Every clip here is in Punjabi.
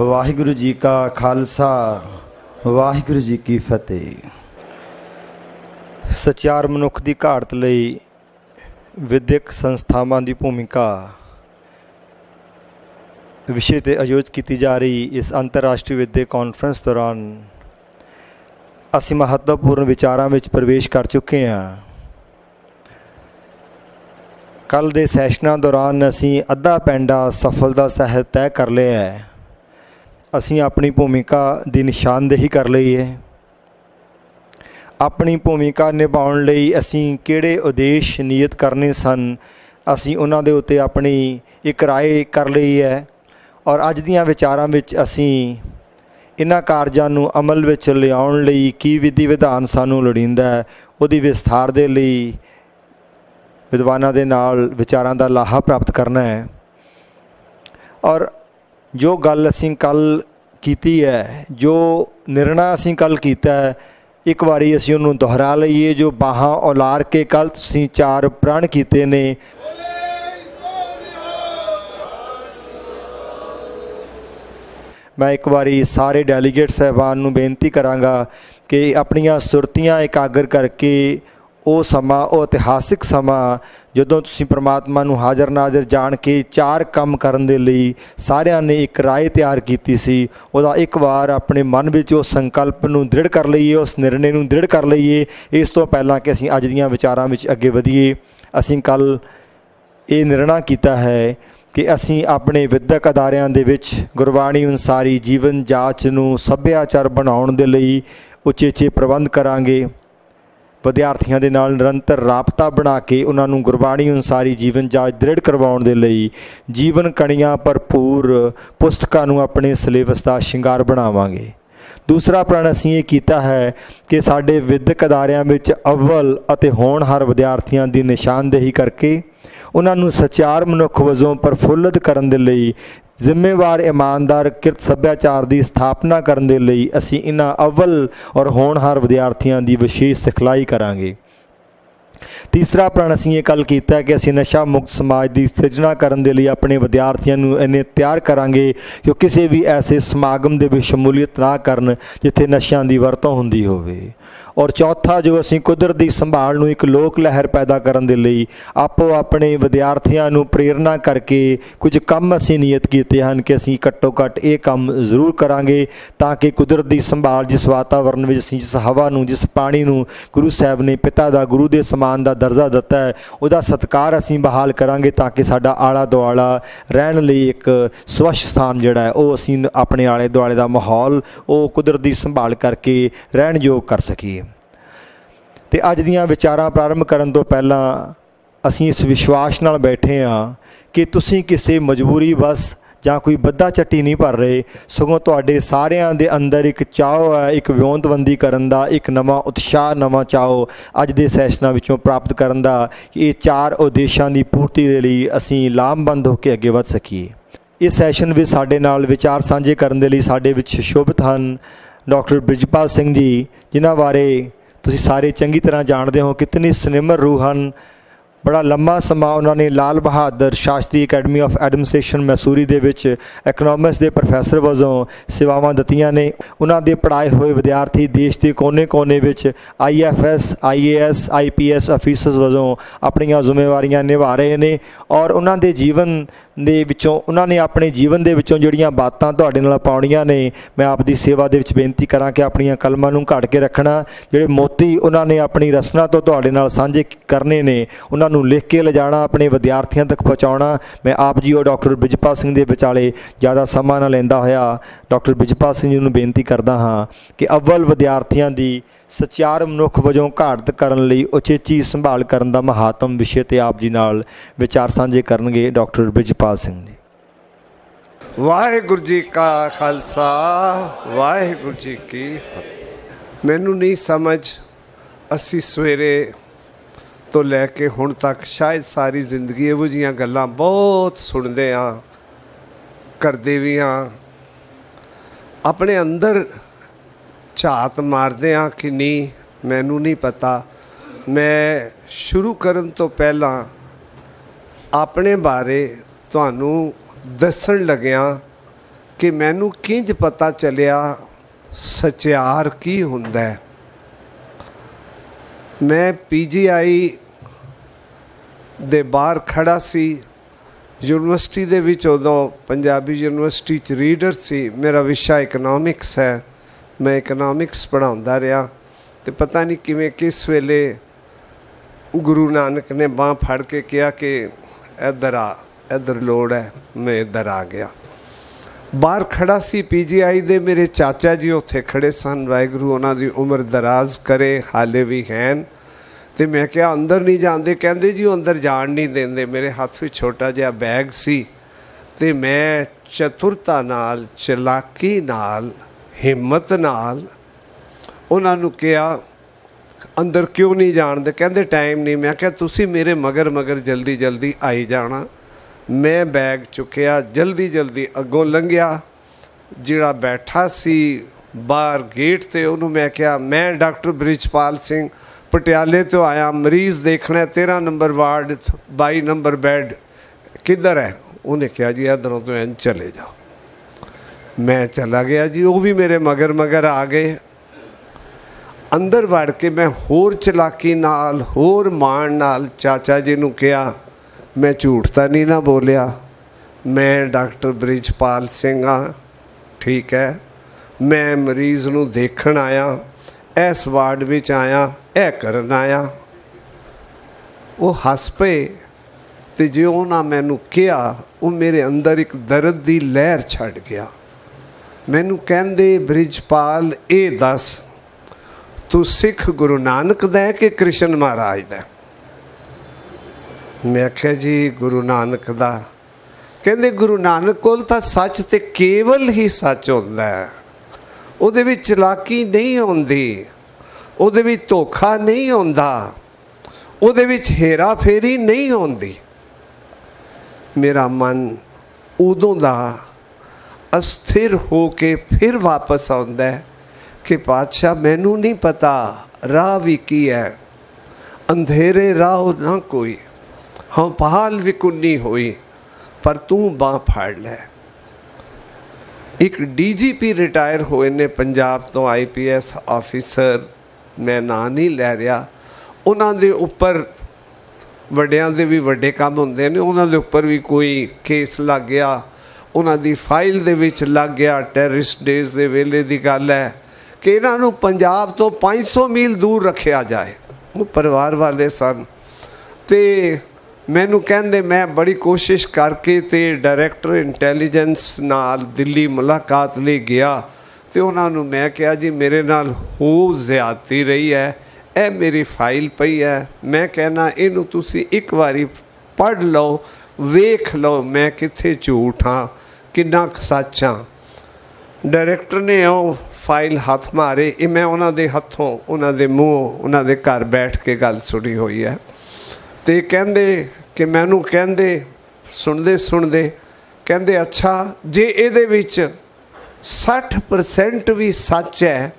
ਵਾਹਿਗੁਰੂ ਜੀ ਕਾ ਖਾਲਸਾ, ਵਾਹਿਗੁਰੂ ਜੀ ਕੀ ਫਤਿਹ। ਸਚਾਰ ਮਨੁੱਖ ਦੀ ਘਾੜਤ ਲਈ ਵਿਦਿਅਕ ਸੰਸਥਾਵਾਂ ਦੀ ਭੂਮਿਕਾ ਵਿਸ਼ੇ ਤੇ ਆਯੋਜਿਤ ਕੀਤੀ ਜਾ ਰਹੀ ਇਸ ਅੰਤਰਰਾਸ਼ਟਰੀ ਵਿਦਿਅਕ ਕਾਨਫਰੰਸ ਦੌਰਾਨ ਅਸੀਂ ਮਹੱਤਵਪੂਰਨ ਵਿਚਾਰਾਂ ਵਿੱਚ ਪ੍ਰਵੇਸ਼ ਕਰ ਚੁੱਕੇ ਹਾਂ। ਕੱਲ ਦੇ ਸੈਸ਼ਨਾਂ ਦੌਰਾਨ ਅਸੀਂ ਅੱਧਾ ਪੈਂਡਾ ਸਫਲਤਾ ਸਹਿਤ ਤੈਅ ਕਰ ਲਿਆ ਹੈ। ਅਸੀਂ ਆਪਣੀ ਭੂਮਿਕਾ ਦੀ ਨਿਸ਼ਾਨਦੇਹੀ ਕਰ ਲਈ ਹੈ ਆਪਣੀ ਭੂਮਿਕਾ ਨਿਭਾਉਣ ਲਈ ਅਸੀਂ ਕਿਹੜੇ ਉਦੇਸ਼ ਨਿਯਤ ਕਰਨੇ ਸਨ ਅਸੀਂ ਉਹਨਾਂ ਦੇ ਉੱਤੇ ਆਪਣੀ ਇੱਕ رائے ਕਰ ਲਈ ਹੈ ਔਰ ਅੱਜ ਦੀਆਂ ਵਿਚਾਰਾਂ ਵਿੱਚ ਅਸੀਂ ਇਹਨਾਂ ਕਾਰਜਾਂ ਨੂੰ ਅਮਲ ਵਿੱਚ ਲਿਆਉਣ ਲਈ ਕੀ ਵਿਧੀ ਵਿਧਾਨ ਸਾਨੂੰ ਲੋੜੀਂਦਾ ਹੈ ਉਹਦੀ ਵਿਸਥਾਰ ਦੇ ਲਈ ਵਿਦਵਾਨਾਂ ਦੇ ਨਾਲ ਵਿਚਾਰਾਂ ਦਾ ਲਾਹਾ ਪ੍ਰਾਪਤ ਕਰਨਾ ਹੈ ਔਰ ਜੋ ਗੱਲ ਅਸੀਂ ਕੱਲ ਕੀਤੀ ਹੈ, ਜੋ ਨਿਰਣਾ ਅਸੀਂ ਕੱਲ ਕੀਤਾ ਹੈ, ਇੱਕ ਵਾਰੀ ਅਸੀਂ ਉਹਨੂੰ ਦੁਹਰਾ ਲਈਏ, ਜੋ ਬਾਹਾਂ ਔਲਾਰ ਕੇ ਕੱਲ ਤੁਸੀਂ ਚਾਰ ਪ੍ਰਣ ਕੀਤੇ ਨੇ। ਮੈਂ ਇੱਕ ਵਾਰੀ ਸਾਰੇ ਡੈਲੀਗੇਟ ਸਹਿਬਾਨ ਨੂੰ ਬੇਨਤੀ ਕਰਾਂਗਾ ਕਿ ਆਪਣੀਆਂ ਸੁਰਤੀਆਂ ਇਕਾਗਰ ਕਰਕੇ ਉਹ ਸਮਾਂ, ਉਹ ਇਤਿਹਾਸਿਕ ਸਮਾਂ ਜਦੋਂ ਤੁਸੀਂ ਪ੍ਰਮਾਤਮਾ ਨੂੰ ਹਾਜ਼ਰ ਨਾਜ਼ਰ ਜਾਣ ਕੇ ਚਾਰ ਕੰਮ ਕਰਨ ਦੇ ਲਈ ਸਾਰਿਆਂ ਨੇ ਇੱਕ ਰਾਏ ਤਿਆਰ ਕੀਤੀ ਸੀ, ਉਹਦਾ ਇੱਕ ਵਾਰ ਆਪਣੇ ਮਨ ਵਿੱਚ ਉਹ ਸੰਕਲਪ ਨੂੰ ਦ੍ਰਿੜ ਕਰ ਲਈਏ, ਉਸ ਨਿਰਣੇ ਨੂੰ ਦ੍ਰਿੜ ਕਰ ਲਈਏ, ਇਸ ਤੋਂ ਪਹਿਲਾਂ ਕਿ ਅਸੀਂ ਅੱਜ ਦੀਆਂ ਵਿਚਾਰਾਂ ਵਿੱਚ ਅੱਗੇ ਵਧੀਏ। ਅਸੀਂ ਕੱਲ ਇਹ ਨਿਰਣਾ ਕੀਤਾ ਹੈ ਕਿ ਅਸੀਂ ਆਪਣੇ ਵਿਦਿਅਕ ਅਦਾਰਿਆਂ ਦੇ ਵਿੱਚ ਗੁਰਬਾਣੀ ਅਨਸਾਰੀ ਜੀਵਨ ਜਾਚ ਨੂੰ ਸੱਭਿਆਚਾਰ ਬਣਾਉਣ ਦੇ ਲਈ ਉੱਚੇ ਉੱਚੇ ਪ੍ਰਬੰਧ ਕਰਾਂਗੇ। ਵਿਦਿਆਰਥੀਆਂ ਦੇ ਨਾਲ ਨਿਰੰਤਰ ਰਾਬਤਾ ਬਣਾ ਕੇ ਉਹਨਾਂ ਨੂੰ ਗੁਰਬਾਣੀ ਅਨੁਸਾਰੀ ਜੀਵਨ ਜਾਚ ਦ੍ਰਿੜ ਕਰਵਾਉਣ ਦੇ ਲਈ ਜੀਵਨ ਕਣੀਆਂ ਭਰਪੂਰ ਪੁਸਤਕਾਂ ਨੂੰ ਆਪਣੇ ਸਿਲੇਬਸ ਦਾ ਸ਼ਿੰਗਾਰ ਬਣਾਵਾਂਗੇ। ਦੂਸਰਾ ਪ੍ਰਣ ਅਸੀਂ ਇਹ ਕੀਤਾ ਹੈ ਕਿ ਸਾਡੇ ਵਿਦਿਅਕ ਅਦਾਰਿਆਂ ਵਿੱਚ ਅਵਲ ਅਤੇ ਹੋਣਹਾਰ ਵਿਦਿਆਰਥੀਆਂ ਦੀ ਨਿਸ਼ਾਨਦੇਹੀ ਕਰਕੇ ਉਹਨਾਂ ਨੂੰ ਸਚਾਰ ਮਨੁੱਖ ਵਜੋਂ ਪ੍ਰਫੁੱਲਤ ਕਰਨ ਦੇ ਲਈ, ਜ਼ਿੰਮੇਵਾਰ ਇਮਾਨਦਾਰ ਕਿਰਤ ਸੱਭਿਆਚਾਰ ਦੀ ਸਥਾਪਨਾ ਕਰਨ ਦੇ ਲਈ ਅਸੀਂ ਇਹਨਾਂ ਅਵਲ ਔਰ ਹੋਣਹਾਰ ਵਿਦਿਆਰਥੀਆਂ ਦੀ ਵਿਸ਼ੇਸ਼ ਸਿਖਲਾਈ ਕਰਾਂਗੇ। ਤੀਸਰਾ ਪ੍ਰਣ ਅਸੀਂ ਇਹ ਕੱਲ ਕੀਤਾ ਕਿ ਅਸੀਂ ਨਸ਼ਾ ਮੁਕਤ ਸਮਾਜ ਦੀ ਸਿਰਜਣਾ ਕਰਨ ਦੇ ਲਈ ਆਪਣੇ ਵਿਦਿਆਰਥੀਆਂ ਨੂੰ ਇਹਨੇ ਤਿਆਰ ਕਰਾਂਗੇ ਕਿ ਉਹ ਕਿਸੇ ਵੀ ਐਸੇ ਸਮਾਗਮ ਦੇ ਵਿੱਚ ਸ਼ਮੂਲੀਅਤ ਨਾ ਕਰਨ ਜਿੱਥੇ ਨਸ਼ਿਆਂ ਦੀ ਵਰਤੋਂ ਹੁੰਦੀ ਹੋਵੇ। ਔਰ ਚੌਥਾ ਜੋ ਅਸੀਂ ਕੁਦਰਤ ਦੀ ਸੰਭਾਲ ਨੂੰ ਇੱਕ ਲੋਕ ਲਹਿਰ ਪੈਦਾ ਕਰਨ ਦੇ ਲਈ ਆਪੋ ਆਪਣੇ ਵਿਦਿਆਰਥੀਆਂ ਨੂੰ ਪ੍ਰੇਰਣਾ ਕਰਕੇ ਕੁਝ ਕੰਮ ਅਸੀਂ ਨਿਯਤ ਕੀਤੇ ਹਨ ਕਿ ਅਸੀਂ ਘੱਟੋ ਘੱਟ ਇਹ ਕੰਮ ਜ਼ਰੂਰ ਕਰਾਂਗੇ ਤਾਂ ਕਿ ਕੁਦਰਤ ਦੀ ਸੰਭਾਲ ਜਿਸ ਵਾਤਾਵਰਣ ਵਿੱਚ ਅਸੀਂ, ਜਿਸ ਹਵਾ ਨੂੰ, ਜਿਸ ਪਾਣੀ ਨੂੰ ਗੁਰੂ ਸਾਹਿਬ ਨੇ ਪਿਤਾ ਦਾ, ਗੁਰੂ ਦੇ ਸਮਾਨ ਦਾ ਦਰਜਾ ਦਿੱਤਾ ਹੈ, ਉਹਦਾ ਸਤਕਾਰ ਅਸੀਂ ਬਹਾਲ ਕਰਾਂਗੇ ਤਾਂ ਕਿ ਸਾਡਾ ਆਲਾ ਦੁਆਲਾ ਰਹਿਣ ਲਈ ਇੱਕ ਸਵੱਛ ਸਥਾਨ ਜਿਹੜਾ ਹੈ, ਉਹ ਅਸੀਂ ਆਪਣੇ ਆਲੇ ਦੁਆਲੇ ਦਾ ਮਾਹੌਲ, ਉਹ ਕੁਦਰਤ ਦੀ ਸੰਭਾਲ ਕਰਕੇ ਰਹਿਣ ਯੋਗ ਕਰ ਸਕੀਏ। ਤੇ ਅੱਜ ਦੀਆਂ ਵਿਚਾਰਾਂ ਪ੍ਰਾਰੰਭ ਕਰਨ ਤੋਂ ਪਹਿਲਾਂ ਅਸੀਂ ਇਸ ਵਿਸ਼ਵਾਸ ਨਾਲ ਬੈਠੇ ਹਾਂ ਕਿ ਤੁਸੀਂ ਕਿਸੇ ਮਜਬੂਰੀ ਬਸ ਜਾਂ ਕੋਈ ਬੱਦਾ ਚੱਟੀ ਨਹੀਂ ਭਰ ਰਹੇ, ਸਗੋਂ ਤੁਹਾਡੇ ਸਾਰਿਆਂ ਦੇ ਅੰਦਰ ਇੱਕ ਚਾਹ ਹੈ, ਇੱਕ ਵਿਉਂਤਬੰਦੀ ਕਰਨ ਦਾ, ਇੱਕ ਨਵਾਂ ਉਤਸ਼ਾਹ, ਨਵਾਂ ਚਾਹ ਅੱਜ ਦੇ ਸੈਸ਼ਨਾਂ ਵਿੱਚੋਂ ਪ੍ਰਾਪਤ ਕਰਨ ਦਾ ਕਿ ਇਹ ਚਾਰ ਉਦੇਸ਼ਾਂ ਦੀ ਪੂਰਤੀ ਦੇ ਲਈ ਅਸੀਂ ਲਾਮਬੰਦ ਹੋ ਕੇ ਅੱਗੇ ਵਧ ਸਕੀਏ। ਇਸ ਸੈਸ਼ਨ ਵਿੱਚ ਸਾਡੇ ਨਾਲ ਵਿਚਾਰ ਸਾਂਝੇ ਕਰਨ ਦੇ ਲਈ ਸਾਡੇ ਵਿੱਚ ਸ਼ੋਭਤ ਹਨ ਡਾਕਟਰ ਬ੍ਰਿਜਪਾਲ ਸਿੰਘ ਜੀ, ਜਿਨ੍ਹਾਂ ਬਾਰੇ ਤੁਸੀਂ ਸਾਰੇ ਚੰਗੀ ਤਰ੍ਹਾਂ ਜਾਣਦੇ ਹੋ ਕਿਤਨੀ ਸਿਨੇਮਰ ਰੂਹ ਹਨ। ਬੜਾ ਲੰਮਾ ਸਮਾਂ ਉਹਨਾਂ ਨੇ Lal Bahadur Shastri academy of administration Mussoorie ਦੇ ਵਿੱਚ ਇਕਨੋਮਿਕਸ ਦੇ ਪ੍ਰੋਫੈਸਰ ਵਜੋਂ ਸੇਵਾਵਾਂ ਦਿੱਤੀਆਂ ਨੇ। ਉਹਨਾਂ ਦੇ ਪੜਾਏ ਹੋਏ ਵਿਦਿਆਰਥੀ ਦੇਸ਼ ਦੇ ਕੋਨੇ-ਕੋਨੇ ਵਿੱਚ ਆਈਐਫਐਸ ਆਈਏਐਸ ਆਈਪੀਐਸ ਅਫੀਸਰਸ ਵਜੋਂ ਆਪਣੀਆਂ ਜ਼ਿੰਮੇਵਾਰੀਆਂ ਨਿਭਾ ਰਹੇ ਨੇ ਔਰ ਉਹਨਾਂ ਦੇ ਜੀਵਨ ਦੇ ਵਿੱਚੋਂ, ਉਹਨਾਂ ਨੇ ਆਪਣੇ ਜੀਵਨ ਦੇ ਵਿੱਚੋਂ ਜਿਹੜੀਆਂ ਬਾਤਾਂ ਤੁਹਾਡੇ ਨਾਲ ਪਾਉਣੀਆਂ ਨੇ, ਮੈਂ ਆਪ ਦੀ ਸੇਵਾ ਦੇ ਵਿੱਚ ਬੇਨਤੀ ਕਰਾਂ ਕਿ ਆਪਣੀਆਂ ਕਲਮਾਂ ਨੂੰ ਘੜ ਕੇ ਰੱਖਣਾ। ਜਿਹੜੇ ਮੋਤੀ ਉਹਨਾਂ ਨੇ ਆਪਣੀ ਰਸਨਾ ਤੋਂ ਤੁਹਾਡੇ ਨਾਲ ਸਾਂਝੇ ਕਰਨੇ ਨੇ, ਉਹਨਾਂ ਨੂੰ ਲਿਖ ਕੇ ਲਿਜਾਣਾ, ਆਪਣੇ ਵਿਦਿਆਰਥੀਆਂ ਤੱਕ ਪਹੁੰਚਾਉਣਾ। ਮੈਂ ਆਪ ਜੀ ਉਹ ਡਾਕਟਰ ਬਿਜਪਾ ਸਿੰਘ ਦੇ ਵਿਚਾਲੇ ਜ਼ਿਆਦਾ ਸਮਾਂ ਨਾ ਲੈਂਦਾ ਹੋਇਆ, ਡਾਕਟਰ ਬਿਜਪਾ ਸਿੰਘ ਜੀ ਨੂੰ ਬੇਨਤੀ ਕਰਦਾ ਹਾਂ ਕਿ ਅਵਲ ਵਿਦਿਆਰਥੀਆਂ ਦੀ ਸਚਾਰ ਮਨੁੱਖ ਵਜੋਂ ਘਾੜਤ ਕਰਨ ਲਈ ਉਚੇਚੀ ਸੰਭਾਲ ਕਰਨ ਦਾ ਮਹਾਤਮ ਵਿਸ਼ੇ ਤੇ ਆਪ ਜੀ ਨਾਲ ਵਿਚਾਰ ਸਾਂਝੇ ਕਰਨਗੇ ਡਾਕਟਰ ਬਿਜਪਾਲ ਸਿੰਘ ਜੀ। ਵਾਹਿਗੁਰੂ ਜੀ ਕਾ ਖਾਲਸਾ, ਵਾਹਿਗੁਰੂ ਜੀ ਕੀ ਫਤਿਹ। ਮੈਨੂੰ ਨਹੀਂ ਸਮਝ, ਅਸੀਂ ਸਵੇਰੇ ਤੋਂ ਲੈ ਕੇ ਹੁਣ ਤੱਕ ਸ਼ਾਇਦ ਸਾਰੀ ਜ਼ਿੰਦਗੀ ਇਹੋ ਜੀਆਂ ਗੱਲਾਂ ਬਹੁਤ ਸੁਣਦੇ ਆ, ਕਰਦੇ ਵੀ ਆ। ਆਪਣੇ ਅੰਦਰ ਝਾਤ ਮਾਰਦੇ ਆ ਕਿ ਨਹੀਂ, ਮੈਨੂੰ ਨਹੀਂ ਪਤਾ। ਮੈਂ ਸ਼ੁਰੂ ਕਰਨ ਤੋਂ ਪਹਿਲਾਂ ਆਪਣੇ ਬਾਰੇ ਤੁਹਾਨੂੰ ਦੱਸਣ ਲੱਗਿਆ ਕਿ ਮੈਨੂੰ ਕਿੰਜ ਪਤਾ ਚੱਲਿਆ ਸਚਿਆਰ ਕੀ ਹੁੰਦਾ ਹੈ। ਮੈਂ ਪੀਜੀਆਈ ਦੇ ਬਾਹਰ ਖੜਾ ਸੀ। ਯੂਨੀਵਰਸਿਟੀ ਦੇ ਵਿੱਚ ਉਦੋਂ ਪੰਜਾਬੀ ਯੂਨੀਵਰਸਿਟੀ ਚ ਰੀਡਰ ਸੀ। ਮੇਰਾ ਵਿਸ਼ਾ ਇਕਨੋਮਿਕਸ ਹੈ। ਮੈਂ ਇਕਨੋਮਿਕਸ ਪੜਾਉਂਦਾ ਰਿਹਾ ਤੇ ਪਤਾ ਨਹੀਂ ਕਿਵੇਂ ਕਿਸ ਵੇਲੇ ਗੁਰੂ ਨਾਨਕ ਨੇ ਬਾਹ ਫੜ ਕੇ ਕਿਹਾ ਕਿ ਇੱਧਰ ਆ। ਇੱਧਰ ਲੋੜ ਹੈ, ਮੈਂ ਇੱਧਰ ਆ ਗਿਆ। ਬਾਹਰ ਖੜਾ ਸੀ ਪੀਜੀਆਈ ਦੇ ਮੇਰੇ ਚਾਚਾ ਜੀ, ਉੱਥੇ ਖੜੇ ਸਨ। ਵਾਹਿਗੁਰੂ ਉਹਨਾਂ ਦੀ ਉਮਰ ਦਰਾਜ਼ ਕਰੇ, ਹਾਲੇ ਵੀ ਹਨ। ਤੇ ਮੈਂ ਕਿਹਾ, ਅੰਦਰ ਨਹੀਂ ਜਾਂਦੇ। ਕਹਿੰਦੇ ਜੀ, ਉਹ ਅੰਦਰ ਜਾਣ ਨਹੀਂ ਦਿੰਦੇ। ਮੇਰੇ ਹੱਥ ਵਿੱਚ ਛੋਟਾ ਜਿਹਾ ਬੈਗ ਸੀ ਤੇ ਮੈਂ ਚਤੁਰਤਾ ਨਾਲ, ਚਲਾਕੀ ਨਾਲ, ਹਿੰਮਤ ਨਾਲ ਉਹਨਾਂ ਨੂੰ ਕਿਹਾ, ਅੰਦਰ ਕਿਉਂ ਨਹੀਂ ਜਾਣਦੇ ਕਹਿੰਦੇ ਟਾਈਮ ਨਹੀਂ। ਮੈਂ ਕਿਹਾ, ਤੁਸੀਂ ਮੇਰੇ ਮਗਰ ਮਗਰ ਜਲਦੀ ਜਲਦੀ ਆਈ ਜਾਣਾ। ਮੈਂ ਬੈਗ ਚੁੱਕਿਆ, ਜਲਦੀ ਜਲਦੀ ਅੱਗੋਂ ਲੰਘਿਆ। ਜਿਹੜਾ ਬੈਠਾ ਸੀ ਬਾਹਰ ਗੇਟ ਤੇ, ਉਹਨੂੰ ਮੈਂ ਕਿਹਾ, ਮੈਂ ਡਾਕਟਰ ਬ੍ਰਿਜਪਾਲ ਸਿੰਘ, ਪਟਿਆਲੇ ਤੋਂ ਆਇਆ, ਮਰੀਜ਼ ਦੇਖਣਾ 13 ਨੰਬਰ ਵਾਰਡ 22 ਨੰਬਰ ਬੈੱਡ ਕਿੱਧਰ ਹੈ? ਉਹਨੇ ਕਿਹਾ, ਜੀ, ਇਧਰੋਂ ਤੋਂ ਐਂ ਚਲੇ ਜਾਓ ਮੈਂ ਚਲਾ ਗਿਆ ਜੀ, ਉਹ ਵੀ ਮੇਰੇ ਮਗਰ ਮਗਰ ਆ ਗਏ। ਅੰਦਰ ਵੜ ਕੇ ਮੈਂ ਹੋਰ ਚਲਾਕੀ ਨਾਲ, ਹੋਰ ਮਾਣ ਨਾਲ ਚਾਚਾ ਜੀ ਨੂੰ ਕਿਹਾ ਮੈਂ ਝੂਠ ਤਾਂ ਨਹੀਂ ਨਾ ਬੋਲਿਆ। ਮੈਂ ਡਾਕਟਰ ਬ੍ਰਿਜਪਾਲ ਸਿੰਘ ਆ ਠੀਕ ਹੈ। ਮੈਂ ਮਰੀਜ਼ ਨੂੰ ਦੇਖਣ ਆਇਆ, ਇਸ ਵਾਰਡ ਵਿੱਚ ਆਇਆ, ਇਹ ਕਰਨ ਆਇਆ। ਉਹ ਹੱਸ ਪਏ ਤੇ ਜੇ ਉਹਨਾਂ ਮੈਨੂੰ ਕਿਹਾ, ਉਹ ਮੇਰੇ ਅੰਦਰ ਇੱਕ ਦਰਦ ਦੀ ਲਹਿਰ ਛੱਡ ਗਿਆ। ਮੈਨੂੰ ਕਹਿੰਦੇ, ਬ੍ਰਿਜਪਾਲ, ਇਹ ਦੱਸ, ਤੂੰ ਸਿੱਖ ਗੁਰੂ ਨਾਨਕ ਦਾ ਕਿ ਕ੍ਰਿਸ਼ਨ ਮਹਾਰਾਜ ਦਾ ਮੈਂ ਆਖਿਆ ਜੀ ਗੁਰੂ ਨਾਨਕ ਦਾ। ਕਹਿੰਦੇ ਗੁਰੂ ਨਾਨਕ ਕੋਲ ਤਾਂ ਸੱਚ ਤੇ ਕੇਵਲ ਹੀ ਸੱਚ ਹੁੰਦਾ ਹੈ। ਉਹਦੇ ਵਿੱਚ ਚਲਾਕੀ ਨਹੀਂ ਹੁੰਦੀ ਉਹਦੇ ਵਿੱਚ ਧੋਖਾ ਨਹੀਂ ਹੁੰਦਾ ਉਹਦੇ ਵਿੱਚ ਹੇਰਾ ਫੇਰੀ ਨਹੀਂ ਹੁੰਦੀ ਮੇਰਾ ਮਨ ਉਦੋਂ ਦਾ ਅਸਥਿਰ ਹੋ ਕੇ ਫਿਰ ਵਾਪਸ ਆਉਂਦਾ ਹੈ ਕਿ ਪਾਤਸ਼ਾਹ ਮੈਨੂੰ ਨਹੀਂ ਪਤਾ ਰਾਹ ਵੀ ਕੀ ਹੈ। ਅੰਧੇਰੇ ਰਾਹ ਨਾ ਕੋਈ। ਹਾਂ ਪਹਾਲ ਵਿਕੁੰਨੀ ਹੋਈ, ਪਰ ਤੂੰ ਬਾਹ ਫੜ ਲੈ। ਇੱਕ ਡੀਜੀਪੀ ਰਿਟਾਇਰ ਹੋਏ ਨੇ ਪੰਜਾਬ ਤੋਂ ਆਈਪੀਐਸ ਆਫੀਸਰ, ਮੈਂ ਨਾਂ ਨਹੀਂ ਲੈ ਰਿਹਾ। ਉਹਨਾਂ ਦੇ ਉੱਪਰ ਵੱਡਿਆਂ ਦੇ ਵੀ ਵੱਡੇ ਕੰਮ ਹੁੰਦੇ ਨੇ, ਉਹਨਾਂ ਦੇ ਉੱਪਰ ਵੀ ਕੋਈ ਕੇਸ ਲੱਗ ਗਿਆ। ਉਹਨਾਂ ਦੀ ਫਾਈਲ ਦੇ ਵਿੱਚ ਲੱਗ ਗਿਆ, ਟੈਰਰਿਸਟ ਡੇਜ਼ ਦੇ ਵੇਲੇ ਦੀ ਗੱਲ ਹੈ ਕਿ ਇਹਨਾਂ ਨੂੰ ਪੰਜਾਬ ਤੋਂ 500 ਮੀਲ ਦੂਰ ਰੱਖਿਆ ਜਾਏ। ਉਹ ਪਰਿਵਾਰ ਵਾਲੇ ਸਨ। ਤੇ ਮੈਨੂੰ ਕਹਿੰਦੇ, ਮੈਂ ਬੜੀ ਕੋਸ਼ਿਸ਼ ਕਰਕੇ ਤੇ ਡਾਇਰੈਕਟਰ ਇੰਟੈਲੀਜੈਂਸ ਨਾਲ ਦਿੱਲੀ ਮੁਲਾਕਾਤ ਲਈ ਗਿਆ ਤੇ ਉਹਨਾਂ ਨੂੰ ਮੈਂ ਕਿਹਾ, ਜੀ, ਮੇਰੇ ਨਾਲ ਹੋ ਜ਼ਿਆਦਤੀ ਰਹੀ ਹੈ, ਇਹ ਮੇਰੀ ਫਾਈਲ ਪਈ ਹੈ। ਮੈਂ ਕਹਿਣਾ, ਇਹਨੂੰ ਤੁਸੀਂ ਇੱਕ ਵਾਰੀ ਪੜ੍ਹ ਲਓ, ਵੇਖ ਲਓ ਮੈਂ ਕਿੱਥੇ ਝੂਠ ਹਾਂ, ਕਿੰਨਾ ਸੱਚ ਹਾਂ। ਡਾਇਰੈਕਟਰ ਨੇ ਉਹ ਫਾਈਲ ਹੱਥ ਮਾਰੇ, ਇਹ ਮੈਂ ਉਹਨਾਂ ਦੇ ਹੱਥੋਂ, ਉਹਨਾਂ ਦੇ ਮੂੰਹ, ਉਹਨਾਂ ਦੇ ਘਰ ਬੈਠ ਕੇ ਗੱਲ ਸੁਣੀ ਹੋਈ ਹੈ। ਤੇ ਕਹਿੰਦੇ ਕਿ ਮੈਨੂੰ ਕਹਿੰਦੇ, ਸੁਣਦੇ ਸੁਣਦੇ, ਕਹਿੰਦੇ, ਅੱਛਾ, ਜੇ ਇਹਦੇ ਵਿੱਚ 60% ਵੀ ਸੱਚ ਹੈ,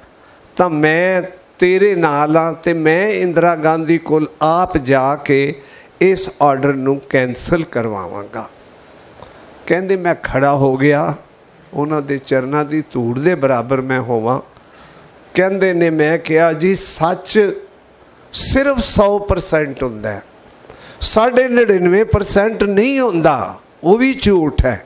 ਤਾਂ ਮੈਂ ਤੇਰੇ ਨਾਲ ਆ ਤੇ ਮੈਂ ਇੰਦਰਾ ਗਾਂਧੀ ਕੋਲ ਆਪ ਜਾ ਕੇ ਇਸ ਆਰਡਰ ਨੂੰ ਕੈਨਸਲ ਕਰਵਾਵਾਂਗਾ। ਕਹਿੰਦੇ, ਮੈਂ ਖੜਾ ਹੋ ਗਿਆ, ਉਹਨਾਂ ਦੇ ਚਰਨਾਂ ਦੀ ਧੂੜ ਦੇ ਬਰਾਬਰ ਮੈਂ ਹੋਵਾਂ। ਕਹਿੰਦੇ ਨੇ, ਮੈਂ ਕਿਹਾ, ਜੀ, ਸੱਚ ਸਿਰਫ 100% ਹੁੰਦਾ ਹੈ। 99% ਨਹੀਂ ਹੁੰਦਾ, ਉਹ ਵੀ ਝੂਠ ਹੈ।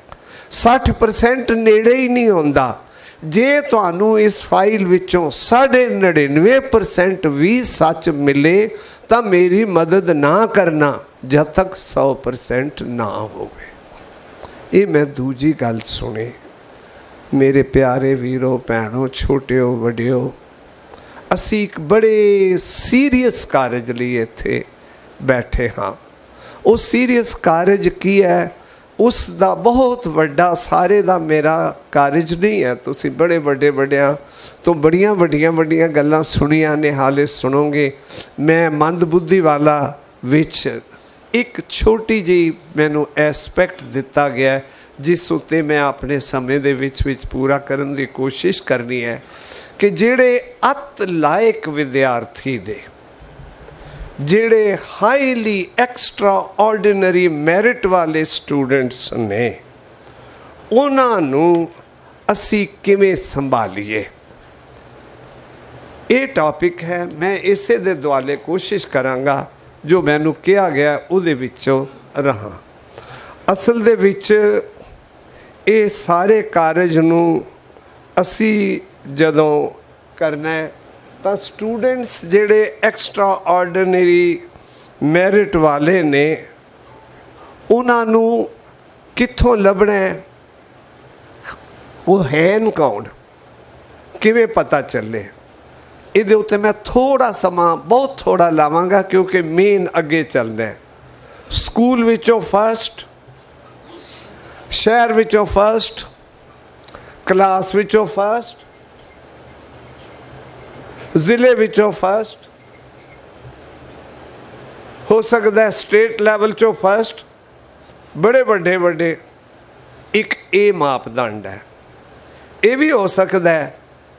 60% ਨੇੜੇ ਹੀ ਨਹੀਂ ਹੁੰਦਾ। ਜੇ ਤੁਹਾਨੂੰ ਇਸ ਫਾਈਲ ਵਿੱਚੋਂ 99% ਵੀ ਸੱਚ ਮਿਲੇ, ਤਾਂ ਮੇਰੀ ਮਦਦ ਨਾ ਕਰਨਾ ਜਦ ਤੱਕ 100% ਨਾ ਹੋਵੇ। ਇਹ ਮੈਂ ਦੂਜੀ ਗੱਲ ਸੁਣੀ। ਮੇਰੇ ਪਿਆਰੇ ਵੀਰੋ, ਭੈਣੋ, ਛੋਟਿਓ, ਵੱਡਿਓ, ਅਸੀਂ ਇੱਕ ਬੜੇ ਸੀਰੀਅਸ ਕਾਰਜ ਲਈ ਇੱਥੇ ਬੈਠੇ ਹਾਂ। ਉਹ ਸੀਰੀਅਸ ਕਾਰਜ ਕੀ ਹੈ? ਉਸ ਦਾ ਬਹੁਤ ਵੱਡਾ, ਸਾਰੇ ਦਾ ਮੇਰਾ ਕਾਰਜ ਨਹੀਂ ਹੈ। ਤੁਸੀਂ ਬੜੇ ਵੱਡੇ ਵੱਡਿਆਂ ਤੋਂ ਬੜੀਆਂ ਵੱਡੀਆਂ ਵੱਡੀਆਂ ਗੱਲਾਂ ਸੁਣੀਆਂ ਨੇ ਹਾਲੇ ਸੁਣੋਗੇ। ਮੈਂ ਮੰਦ ਬੁੱਧੀ ਵਾਲਾ ਵਿੱਚ ਇੱਕ ਛੋਟੀ ਜਿਹੀ ਮੈਨੂੰ ਐਸਪੈਕਟ ਦਿੱਤਾ ਗਿਆ ਜਿਸ ਉੱਤੇ ਮੈਂ ਆਪਣੇ ਸਮੇਂ ਦੇ ਵਿੱਚ ਵਿੱਚ ਪੂਰਾ ਕਰਨ ਦੀ ਕੋਸ਼ਿਸ਼ ਕਰਨੀ ਹੈ ਕਿ ਜਿਹੜੇ ਅਤ ਲਾਇਕ ਵਿਦਿਆਰਥੀ ਨੇ ਜਿਹੜੇ ਹਾਈਲੀ ਐਕਸਟਰਾ ਆਰਡੀਨਰੀ ਮੈਰਿਟ ਵਾਲੇ ਸਟੂਡੈਂਟਸ ਨੇ, ਉਹਨਾਂ ਨੂੰ ਅਸੀਂ ਕਿਵੇਂ ਸੰਭਾਲੀਏ? ਇਹ ਟੌਪਿਕ ਹੈ, ਮੈਂ ਇਸੇ ਦੇ ਦੁਆਲੇ ਕੋਸ਼ਿਸ਼ ਕਰਾਂਗਾ, ਜੋ ਮੈਨੂੰ ਕਿਹਾ ਗਿਆ, ਉਹਦੇ ਵਿੱਚੋਂ ਰਹਾ। ਅਸਲ ਦੇ ਵਿੱਚ ਇਹ ਸਾਰੇ ਕਾਰਜ ਨੂੰ ਅਸੀਂ ਜਦੋਂ ਕਰਨਾ ਹੈ ਤਾਂ ਸਟੂਡੈਂਟਸ ਜਿਹੜੇ ਐਕਸਟਰਾ ਆਰਡੀਨਰੀ ਮੈਰਿਟ ਵਾਲੇ ਨੇ, ਉਹਨਾਂ ਨੂੰ ਕਿੱਥੋਂ ਲੱਭਣਾ ਉਹ ਹੈ ਕੌਣ? ਕਿਵੇਂ ਪਤਾ ਚੱਲੇ? ਇਹਦੇ ਉੱਤੇ ਮੈਂ ਥੋੜਾ ਸਮਾਂ, ਬਹੁਤ ਥੋੜਾ ਲਾਵਾਂਗਾ ਕਿਉਂਕਿ ਮੇਨ ਅੱਗੇ ਚੱਲਦਾ ਸਕੂਲ ਵਿੱਚੋਂ ਫਸਟ ਸ਼ਹਿਰ ਵਿੱਚੋਂ ਫਸਟ ਕਲਾਸ ਵਿੱਚੋਂ ਫਸਟ ਜ਼ਿਲ੍ਹੇ ਵਿੱਚੋਂ ਫਸਟ ਹੋ ਸਕਦਾ ਸਟੇਟ ਲੈਵਲ ਚੋਂ ਫਸਟ ਬੜੇ ਵੱਡੇ ਵੱਡੇ ਇੱਕ ਇਹ ਮਾਪਦੰਡ ਹੈ। ਇਹ ਵੀ ਹੋ ਸਕਦਾ ਹੈ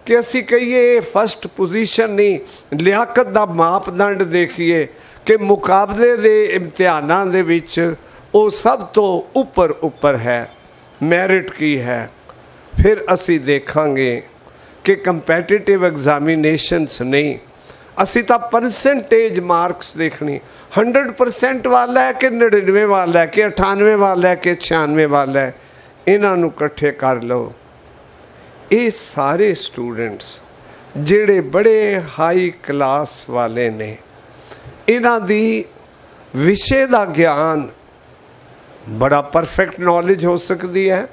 ਕਿ ਅਸੀਂ ਕਹੀਏ ਇਹ ਫਸਟ ਪੋਜੀਸ਼ਨ ਨਹੀਂ, ਲਿਆਕਤ ਦਾ ਮਾਪਦੰਡ ਦੇਖੀਏ ਕਿ ਮੁਕਾਬਲੇ ਦੇ ਇਮਤਿਹਾਨਾਂ ਦੇ ਵਿੱਚ ਉਹ ਸਭ ਤੋਂ ਉੱਪਰ ਉੱਪਰ ਹੈ ਮੈਰਿਟ ਕੀ ਹੈ। ਫਿਰ ਅਸੀਂ ਦੇਖਾਂਗੇ ਕਿ ਕੰਪੈਟੀਟਿਵ ਐਗਜ਼ਾਮੀਨੇਸ਼ਨਸ ਨਹੀਂ। ਅਸੀਂ ਤਾਂ ਪਰਸੈਂਟੇਜ ਮਾਰਕਸ ਦੇਖਣੀ। 100% ਵਾਲਾ ਹੈ ਕਿ 99 ਵਾਲਾ ਹੈ ਕਿ 98 ਵਾਲਾ ਹੈ ਕਿ 96 ਵਾਲਾ ਹੈ ਇਹਨਾਂ ਨੂੰ ਇਕੱਠੇ ਕਰ ਲਓ। ਇਹ ਸਾਰੇ ਸਟੂਡੈਂਟਸ ਜਿਹੜੇ ਬੜੇ ਹਾਈ ਕਲਾਸ ਵਾਲੇ ਨੇ, ਇਹਨਾਂ ਦੀ ਵਿਸ਼ੇ ਦਾ ਗਿਆਨ ਬੜਾ ਪਰਫੈਕਟ ਨੌਲੇਜ ਹੋ ਸਕਦੀ ਹੈ।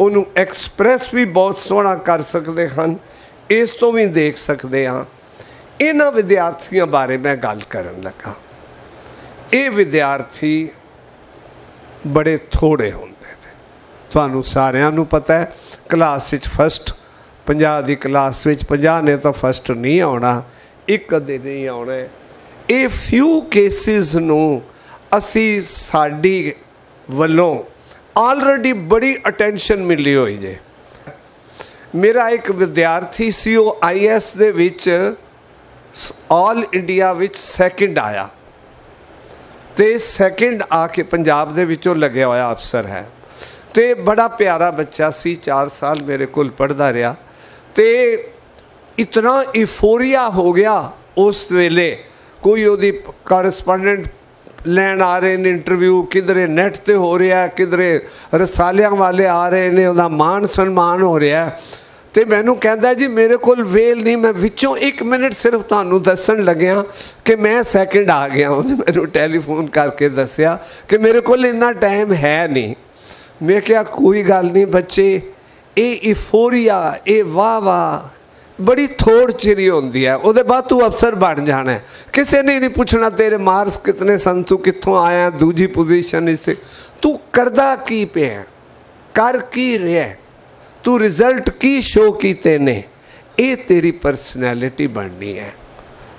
ਉਹਨੂੰ ਐਕਸਪ੍ਰੈਸ ਵੀ ਬਹੁਤ ਸੋਹਣਾ ਕਰ ਸਕਦੇ ਹਨ। ਇਸ ਤੋਂ ਵੀ ਦੇਖ ਸਕਦੇ ਹਾਂ। ਇਹਨਾਂ ਵਿਦਿਆਰਥੀਆਂ ਬਾਰੇ ਮੈਂ ਗੱਲ ਕਰਨ ਲੱਗਾ। ਇਹ ਵਿਦਿਆਰਥੀ ਬੜੇ ਥੋੜੇ ਹੁੰਦੇ ਨੇ। ਤੁਹਾਨੂੰ ਸਾਰਿਆਂ ਨੂੰ ਪਤਾ ਹੈ, ਕਲਾਸ ਵਿੱਚ ਫਸਟ 50 ਦੀ ਕਲਾਸ ਵਿੱਚ 50 ਨੇ ਤਾਂ ਫਸਟ ਨਹੀਂ ਆਉਣਾ, ਇੱਕ ਅਦੇ ਨਹੀਂ ਆਉਣਾ। ਇਹ ਫਿਊ ਕੇਸਿਸ ਨੂੰ ਅਸੀਂ ਸਾਡੀ ਵੱਲੋਂ ਆਲਰੇਡੀ ਬੜੀ ਅਟੈਂਸ਼ਨ ਮਿਲੀ ਹੋਈ ਜੇ। ਮੇਰਾ ਇੱਕ ਵਿਦਿਆਰਥੀ ਸੀ, ਉਹ ਆਈਐਸ ਦੇ ਵਿੱਚ ਆਲ ਇੰਡੀਆ ਵਿੱਚ ਸੈਕਿੰਡ ਆਇਆ। ਤੇ ਸੈਕਿੰਡ ਆ ਕੇ ਪੰਜਾਬ ਦੇ ਵਿੱਚੋਂ ਲੱਗਿਆ ਹੋਇਆ ਅਫਸਰ ਹੈ। ਤੇ ਬੜਾ ਪਿਆਰਾ ਬੱਚਾ ਸੀ 4 ਸਾਲ ਮੇਰੇ ਕੋਲ ਪੜਦਾ ਰਿਹਾ। ਤੇ ਇਤਨਾ ਇਫੋਰੀਆ ਹੋ ਗਿਆ ਉਸ ਵੇਲੇ, ਕੋਈ ਉਹਦੀ ਕਰਸਪੋਂਡੈਂਟ ਲੈਣ ਆ ਰਹੇ ਨੇ ਇੰਟਰਵਿਊ ਕਿਧਰੇ ਨੈਟ ਤੇ ਹੋ ਰਿਹਾ, ਕਿਧਰੇ ਰਸਾਲਿਆਂ ਵਾਲੇ ਆ ਰਹੇ ਨੇ, ਉਹਦਾ ਮਾਨ ਸਨਮਾਨ ਹੋ ਰਿਹਾ। ਤੇ ਮੈਨੂੰ ਕਹਿੰਦਾ ਜੀ, ਮੇਰੇ ਕੋਲ ਵੇਲ ਨਹੀਂ, ਮੈਂ ਵਿੱਚੋਂ 1 ਮਿੰਟ ਸਿਰਫ ਤੁਹਾਨੂੰ ਦੱਸਣ ਲੱਗਿਆ ਕਿ ਮੈਂ ਸੈਕਿੰਡ ਆ ਗਿਆ। ਉਹਨੇ ਮੈਨੂੰ ਟੈਲੀਫੋਨ ਕਰਕੇ ਦੱਸਿਆ ਕਿ ਮੇਰੇ ਕੋਲ ਇੰਨਾ ਟਾਈਮ ਹੈ ਨਹੀਂ। ਮੈਂ ਕਿਹਾ, ਕੋਈ ਗੱਲ ਨਹੀਂ ਬੱਚੇ, ਇਹ ਇਫੋਰੀਆ ਇਹ ਵਾਹ ਵਾਹ, ਬੜੀ ਥੋੜ ਚਿਰੀ ਹੁੰਦੀ ਹੈ। ਉਹਦੇ ਬਾਅਦ ਤੂੰ ਅਫਸਰ ਬਣ ਜਾਣਾ ਕਿਸੇ ਨੇ ਨਹੀਂ ਪੁੱਛਣਾ, ਤੇਰੇ ਮਾਰਕਸ ਕਿਤਨੇ ਸਨ, ਤੂੰ ਕਿੱਥੋਂ ਆਇਆ, ਦੂਜੀ ਪੋਜੀਸ਼ਨ ਇਸ ਤੂੰ ਕਰਦਾ ਕੀ ਪਿਆ? ਕਰ ਕੀ ਰਿਹਾ ਤੂੰ ਰਿਜ਼ਲਟ ਕੀ ਸ਼ੋ ਕੀਤੇ ਨੇ? ਇਹ ਤੇਰੀ ਪਰਸਨੈਲਿਟੀ ਬਣਨੀ ਹੈ।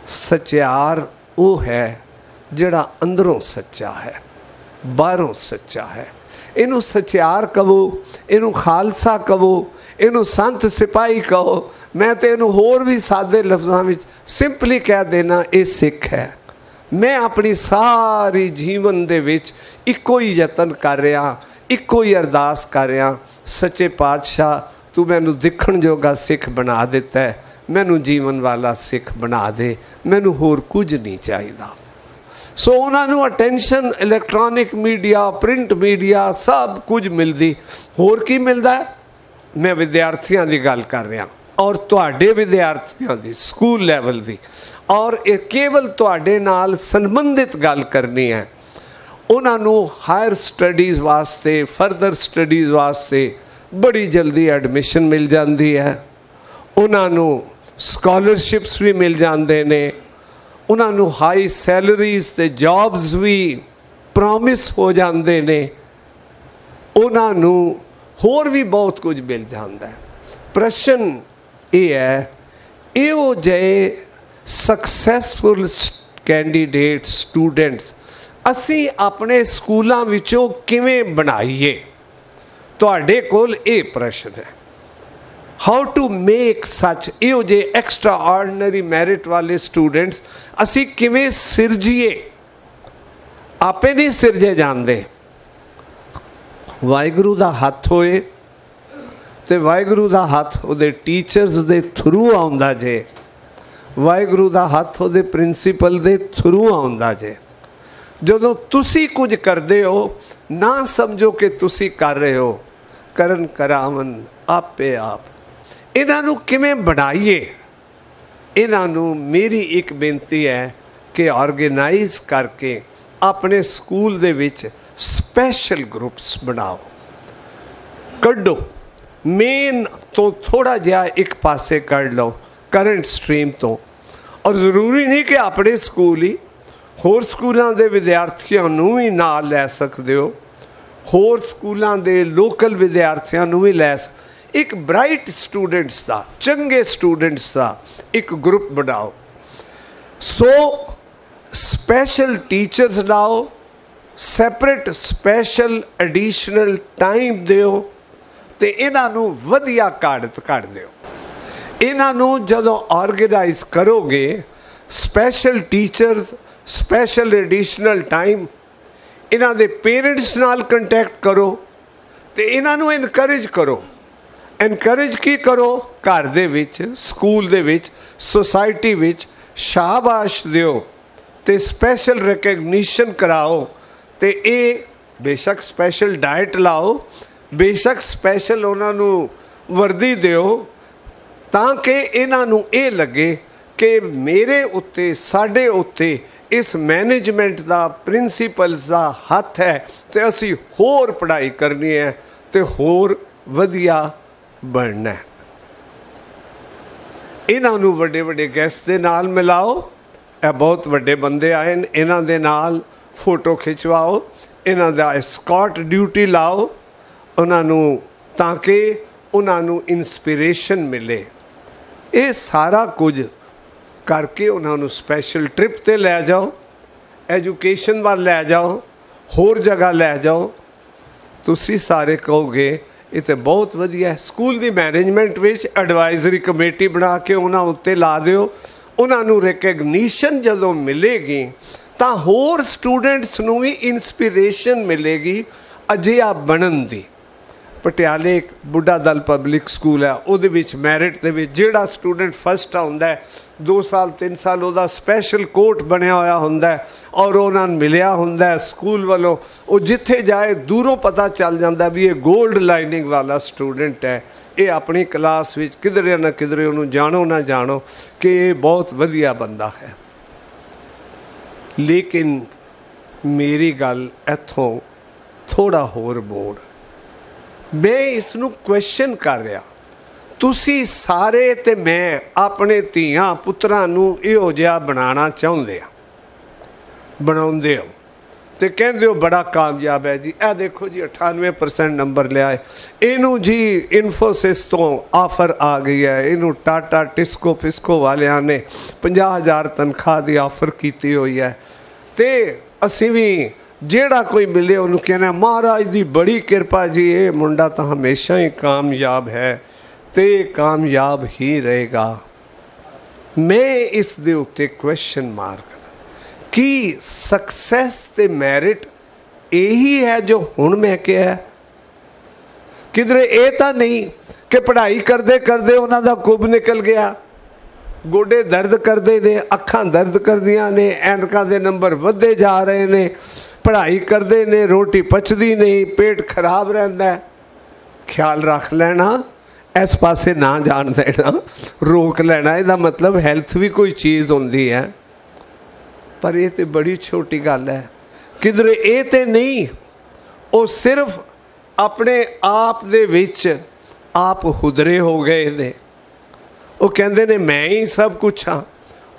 ਸਚਿਆਰ ਉਹ ਹੈ ਜਿਹੜਾ ਅੰਦਰੋਂ ਸੱਚਾ ਹੈ, ਬਾਹਰੋਂ ਸੱਚਾ ਹੈ। ਇਹਨੂੰ ਸਚਿਆਰ ਕਹੋ ਇਹਨੂੰ ਖਾਲਸਾ ਕਹੋ ਇਹਨੂੰ ਸੰਤ ਸਿਪਾਹੀ ਕਹੋ। ਮੈਂ ਤੇ ਇਹਨੂੰ ਹੋਰ ਵੀ ਸਾਦੇ ਲਫ਼ਜ਼ਾਂ ਵਿੱਚ ਸਿੰਪਲੀ ਕਹਿ ਦੇਣਾ, ਇਹ ਸਿੱਖ ਹੈ। ਮੈਂ ਆਪਣੀ ਸਾਰੀ ਜੀਵਨ ਦੇ ਵਿੱਚ ਇੱਕੋ ਹੀ ਯਤਨ ਕਰ ਰਿਹਾ ਇੱਕੋ ਹੀ ਅਰਦਾਸ ਕਰ ਰਿਹਾ, ਸੱਚੇ ਪਾਤਸ਼ਾਹ, ਤੂੰ ਮੈਨੂੰ ਦੇਖਣ ਜੋਗਾ ਸਿੱਖ ਬਣਾ ਦਿੱਤਾ ਹੈ, ਮੈਨੂੰ ਜੀਵਨ ਵਾਲਾ ਸਿੱਖ ਬਣਾ ਦੇ, ਮੈਨੂੰ ਹੋਰ ਕੁਝ ਨਹੀਂ ਚਾਹੀਦਾ। ਸੋ ਉਹਨਾਂ ਨੂੰ attention electronic media print media ਸਭ ਕੁਝ ਮਿਲਦੀ। ਹੋਰ ਕੀ ਮਿਲਦਾ ਮੈਂ ਵਿਦਿਆਰਥੀਆਂ ਦੀ ਗੱਲ ਕਰ ਰਿਹਾ, ਔਰ ਤੁਹਾਡੇ ਵਿਦਿਆਰਥੀਆਂ ਦੀ, ਸਕੂਲ ਲੈਵਲ ਦੀ। ਔਰ ਇਹ ਕੇਵਲ ਤੁਹਾਡੇ ਨਾਲ ਸੰਬੰਧਿਤ ਗੱਲ ਕਰਨੀ ਹੈ। ਉਹਨਾਂ ਨੂੰ ਹਾਇਰ ਸਟੱਡੀਜ਼ ਵਾਸਤੇ ਫਰਦਰ ਸਟੱਡੀਜ਼ ਵਾਸਤੇ ਬੜੀ ਜਲਦੀ ਐਡਮਿਸ਼ਨ ਮਿਲ ਜਾਂਦੀ ਹੈ। ਉਹਨਾਂ ਨੂੰ ਸਕਾਲਰਸ਼ਿਪਸ ਵੀ ਮਿਲ ਜਾਂਦੇ ਨੇ। ਉਹਨਾਂ ਨੂੰ ਹਾਈ ਸੈਲਰੀਜ਼ ਤੇ ਜੌਬਸ ਵੀ ਪ੍ਰੋਮਿਸ ਹੋ ਜਾਂਦੇ ਨੇ। ਉਹਨਾਂ ਨੂੰ ਹੋਰ ਵੀ ਬਹੁਤ ਕੁਝ ਮਿਲ ਜਾਂਦਾ ਹੈ। ਪ੍ਰਸ਼ਨ ਇਹ ਹੈ, ਇਹੋ ਜਿਹੇ ਸਕਸੈਸਫੁਲ ਕੈਂਡੀਡੇਟ ਸਟੂਡੈਂਟਸ ਅਸੀਂ ਆਪਣੇ ਸਕੂਲਾਂ ਵਿੱਚੋਂ ਕਿਵੇਂ ਬਣਾਈਏ? ਤੁਹਾਡੇ ਕੋਲ ਇਹ ਪ੍ਰਸ਼ਨ ਹੈ। ਹਾਊ ਟੂ ਮੇਕ ਸੱਚ ਇਹੋ ਜੇ ਐਕਸਟਰਾ ਆਰਡੀਨਰੀ ਮੈਰਿਟ ਵਾਲੇ ਸਟੂਡੈਂਟਸ ਅਸੀਂ ਕਿਵੇਂ ਸਿਰਜੀਏ? ਆਪੇ ਨਹੀਂ ਸਿਰਜੇ ਜਾਂਦੇ। ਵਾਹਿਗੁਰੂ ਦਾ ਹੱਥ ਹੋਏ ਤੇ ਵਾਹਿਗੁਰੂ ਦਾ ਹੱਥ ਉਹਦੇ ਟੀਚਰਸ ਦੇ ਥਰੂ ਆਉਂਦਾ ਜੇ। ਵਾਹਿਗੁਰੂ ਦਾ ਹੱਥ ਉਹਦੇ ਪ੍ਰਿੰਸੀਪਲ ਦੇ ਥਰੂ ਆਉਂਦਾ ਜੇ। ਜਦੋਂ ਤੁਸੀਂ ਕੁਝ ਕਰਦੇ ਹੋ, ਨਾ ਸਮਝੋ ਕਿ ਤੁਸੀਂ ਕਰ ਰਹੇ ਹੋ। ਕਰਨ ਕਰਾਵਨ ਆਪੇ ਆਪ। ਇਹਨਾਂ ਨੂੰ ਕਿਵੇਂ ਬਣਾਈਏ? ਇਹਨਾਂ ਨੂੰ ਮੇਰੀ ਇੱਕ ਬੇਨਤੀ ਹੈ ਕਿ ਆਰਗੇਨਾਈਜ਼ ਕਰਕੇ ਆਪਣੇ ਸਕੂਲ ਦੇ ਵਿੱਚ ਸਪੈਸ਼ਲ ਗਰੁੱਪਸ ਬਣਾਓ। ਕੱਢੋ। ਮੇਨ ਤੋਂ ਥੋੜਾ ਜਿਹਾ ਇੱਕ ਪਾਸੇ ਕੱਢ ਲਓ ਕਰੰਟ ਸਟਰੀਮ ਤੋਂ। ਔਰ ਜ਼ਰੂਰੀ ਨਹੀਂ ਕਿ ਆਪਣੇ ਸਕੂਲ ਹੀ ਹੋਰ ਸਕੂਲਾਂ ਦੇ ਵਿਦਿਆਰਥੀਆਂ ਨੂੰ ਵੀ ਨਾਲ ਲੈ ਸਕਦੇ ਹੋ। ਹੋਰ ਸਕੂਲਾਂ ਦੇ ਲੋਕਲ ਵਿਦਿਆਰਥੀਆਂ ਨੂੰ ਵੀ ਲੈ ਇੱਕ ਬ੍ਰਾਈਟ ਸਟੂਡੈਂਟਸ ਦਾ, ਚੰਗੇ ਸਟੂਡੈਂਟਸ ਦਾ ਇੱਕ ਗਰੁੱਪ ਬਣਾਓ। ਸੋ ਸਪੈਸ਼ਲ ਟੀਚਰਸ ਲਾਓ ਸੈਪਰੇਟ ਸਪੈਸ਼ਲ ਐਡੀਸ਼ਨਲ ਟਾਈਮ ਦਿਓ ਤੇ ਇਹਨਾਂ ਨੂੰ ਵਧੀਆ ਕਾੜਤ ਕੱਢ ਦਿਓ। ਇਹਨਾਂ ਨੂੰ ਜਦੋਂ ਆਰਗੇਨਾਈਜ਼ ਕਰੋਗੇ special teachers special additional time ਇਹਨਾਂ ਦੇ ਪੇਰੈਂਟਸ ਨਾਲ ਕੰਟੈਕਟ ਕਰੋ ਤੇ ਇਹਨਾਂ ਨੂੰ ਇਨਕਰੇਜ ਕਰੋ। ਇਨਕਰੇਜ ਕੀ ਕਰੋ? ਘਰ ਦੇ ਵਿੱਚ ਸਕੂਲ ਦੇ ਵਿੱਚ ਸੋਸਾਇਟੀ ਵਿੱਚ ਸ਼ਾਬਾਸ਼ ਦਿਓ ਤੇ ਸਪੈਸ਼ਲ ਰੈਕਗਨੀਸ਼ਨ ਕਰਾਓ ਤੇ ਇਹ ਬੇਸ਼ੱਕ ਸਪੈਸ਼ਲ ਡਾਈਟ ਲਾਓ, ਬੇਸ਼ੱਕ ਸਪੈਸ਼ਲ ਉਹਨਾਂ ਨੂੰ ਵਰਦੀ ਦਿਓ ਤਾਂ ਕਿ ਇਹਨਾਂ ਨੂੰ ਇਹ ਲੱਗੇ ਕਿ ਮੇਰੇ ਉੱਤੇ, ਸਾਡੇ ਉੱਤੇ ਇਸ ਮੈਨੇਜਮੈਂਟ ਦਾ ਪ੍ਰਿੰਸੀਪਲਸ ਦਾ ਹੱਥ ਹੈ ਤੇ ਅਸੀਂ ਹੋਰ ਪੜ੍ਹਾਈ ਕਰਨੀ ਹੈ ਤੇ ਹੋਰ ਵਧੀਆ ਬਣਨਾ ਹੈ। ਇਹਨਾਂ ਨੂੰ ਵੱਡੇ ਵੱਡੇ ਗੈਸਟ ਦੇ ਨਾਲ ਮਿਲਾਓ। ਇਹ ਬਹੁਤ ਵੱਡੇ ਬੰਦੇ ਆਏ ਨੇ, ਇਹਨਾਂ ਦੇ ਨਾਲ ਫੋਟੋ ਖਿਚਵਾਓ, ਇਹਨਾਂ ਦਾ ਸਕਾਟ ਡਿਊਟੀ ਲਾਓ, ਉਹਨਾਂ ਨੂੰ ਤਾਂ ਕਿ ਉਹਨਾਂ ਨੂੰ ਇਨਸਪੀਰੇਸ਼ਨ ਮਿਲੇ। ਇਹ ਸਾਰਾ ਕੁਝ ਕਰਕੇ ਉਹਨਾਂ ਨੂੰ ਸਪੈਸ਼ਲ ਟ੍ਰਿਪ ਤੇ ਲੈ ਜਾਓ ਐਜੂਕੇਸ਼ਨ ਵੱਲ ਲੈ ਜਾਓ, ਹੋਰ ਜਗ੍ਹਾ ਲੈ ਜਾਓ। ਤੁਸੀਂ ਸਾਰੇ ਕਹੋਗੇ, ਇਹ ਤੇ ਬਹੁਤ ਵਧੀਆ ਸਕੂਲ ਦੀ ਮੈਨੇਜਮੈਂਟ ਵਿੱਚ ਐਡਵਾਈਜ਼ਰੀ ਕਮੇਟੀ ਬਣਾ ਕੇ ਉਹਨਾਂ ਉੱਤੇ ਲਾ ਦਿਓ। ਉਹਨਾਂ ਨੂੰ ਰੈਕਗਨੀਸ਼ਨ ਜਦੋਂ ਮਿਲੇਗੀ, ਤਾਂ ਹੋਰ ਸਟੂਡੈਂਟਸ ਨੂੰ ਵੀ ਇਨਸਪੀਰੇਸ਼ਨ ਮਿਲੇਗੀ ਅਜਿਹਾ ਬਣਨ ਦੀ। ਪਟਿਆਲੇ ਇੱਕ ਬੁੱਢਾ ਦਲ ਪਬਲਿਕ ਸਕੂਲ ਹੈ, ਉਹਦੇ ਵਿੱਚ ਮੈਰਿਟ ਦੇ ਵਿੱਚ ਜਿਹੜਾ ਸਟੂਡੈਂਟ ਫਸਟ ਆਉਂਦਾ ਹੈ 2 ਸਾਲ 3 ਸਾਲ ਉਹਦਾ ਸਪੈਸ਼ਲ ਕੋਟ ਬਣਿਆ ਹੋਇਆ ਹੁੰਦਾ ਔਰ ਉਹਨਾਂ ਨੂੰ ਮਿਲਿਆ ਹੁੰਦਾ ਸਕੂਲ ਵੱਲੋਂ। ਉਹ ਜਿੱਥੇ ਜਾਏ ਦੂਰੋਂ ਪਤਾ ਚੱਲ ਜਾਂਦਾ ਵੀ ਇਹ 골ਡ ਲਾਈਨਿੰਗ ਵਾਲਾ ਸਟੂਡੈਂਟ ਹੈ। ਇਹ ਆਪਣੀ ਕਲਾਸ ਵਿੱਚ ਕਿਧਰੇ ਨਾ ਕਿਧਰੇ ਉਹਨੂੰ ਜਾਣੋ ਨਾ ਜਾਣੋ ਕਿ ਇਹ ਬਹੁਤ ਵਧੀਆ ਬੰਦਾ ਹੈ। ਲੇਕਿਨ ਮੇਰੀ ਗੱਲ ਇੱਥੋਂ ਥੋੜਾ ਹੋਰ ਮੋੜ। ਮੈਂ ਇਸ ਨੂੰ ਕੁਐਸਚਨ ਕਰ ਰਿਹਾ। ਤੁਸੀਂ ਸਾਰੇ ਤੇ ਮੈਂ ਆਪਣੇ ਧੀਆਂ ਪੁੱਤਰਾਂ ਨੂੰ ਇਹੋ ਜਿਹਾ ਬਣਾਉਣਾ ਚਾਹੁੰਦੇ ਆ। ਬਣਾਉਂਦੇ ਹੋ। ਤੇ ਕਹਿੰਦੇ ਹੋ ਬੜਾ ਕਾਮਯਾਬ ਹੈ ਜੀ। ਇਹ ਦੇਖੋ ਜੀ 98% ਨੰਬਰ ਲਿਆ ਹੈ। ਇਹਨੂੰ ਜੀ ਇਨਫੋਸਿਸ ਤੋਂ ਆਫਰ ਆ ਗਈ ਹੈ। ਇਹਨੂੰ ਟਾਟਾ ਟਿਸਕੋ ਫਿਸਕੋ ਵਾਲਿਆਂ ਨੇ 50000 ਤਨਖਾਹ ਦੀ ਆਫਰ ਕੀਤੀ ਹੋਈ ਹੈ। ਤੇ ਅਸੀਂ ਵੀ ਜਿਹੜਾ ਕੋਈ ਮਿਲੇ ਉਹਨੂੰ ਕਹਿਣਾ ਮਹਾਰਾਜ ਦੀ ਬੜੀ ਕਿਰਪਾ ਜੀ, ਇਹ ਮੁੰਡਾ ਤਾਂ ਹਮੇਸ਼ਾ ਹੀ ਕਾਮਯਾਬ ਹੈ ਤੇ ਕਾਮਯਾਬ ਹੀ ਰਹੇਗਾ। ਮੈਂ ਇਸ ਦੇ ਉੱਤੇ ਕੁਐਸਚਨ ਮਾਰਕ ਕੀ ਸਕਸੈਸ ਤੇ ਮੈਰਿਟ ਇਹੀ ਹੈ ਜੋ ਹੁਣ ਮੈਂ ਕਿਹਾ ਕਿਧਰੇ ਇਹ ਤਾਂ ਨਹੀਂ ਕਿ ਪੜ੍ਹਾਈ ਕਰਦੇ ਕਰਦੇ ਉਹਨਾਂ ਦਾ ਕੁਬ ਨਿਕਲ ਗਿਆ। ਗੋਡੇ ਦਰਦ ਕਰਦੇ ਨੇ, ਅੱਖਾਂ ਦਰਦ ਕਰਦੀਆਂ ਨੇ, ਐਨਕਾਂ ਦੇ ਨੰਬਰ ਵੱਧਦੇ ਜਾ ਰਹੇ ਨੇ। ਪੜ੍ਹਾਈ ਕਰਦੇ ਨੇ, ਰੋਟੀ ਪਚਦੀ ਨਹੀਂ, ਪੇਟ ਖਰਾਬ ਰਹਿੰਦਾ ਖਿਆਲ ਰੱਖ ਲੈਣਾ, ਇਸ ਪਾਸੇ ਨਾ ਜਾਣ ਦੇਣਾ, ਰੋਕ ਲੈਣਾ, ਇਹਦਾ ਮਤਲਬ ਹੈਲਥ ਵੀ ਕੋਈ ਚੀਜ਼ ਹੁੰਦੀ ਹੈ। ਪਰ ਇਹ ਤੇ ਬੜੀ ਛੋਟੀ ਗੱਲ ਹੈ। ਕਿਧਰੇ ਇਹ ਤੇ ਨਹੀਂ, ਉਹ ਸਿਰਫ ਆਪਣੇ ਆਪ ਦੇ ਵਿੱਚ ਆਪ ਹੁਦਰੇ ਹੋ ਗਏ ਨੇ। ਉਹ ਕਹਿੰਦੇ ਨੇ, ਮੈਂ ਹੀ ਸਭ ਕੁਝ ਹਾਂ।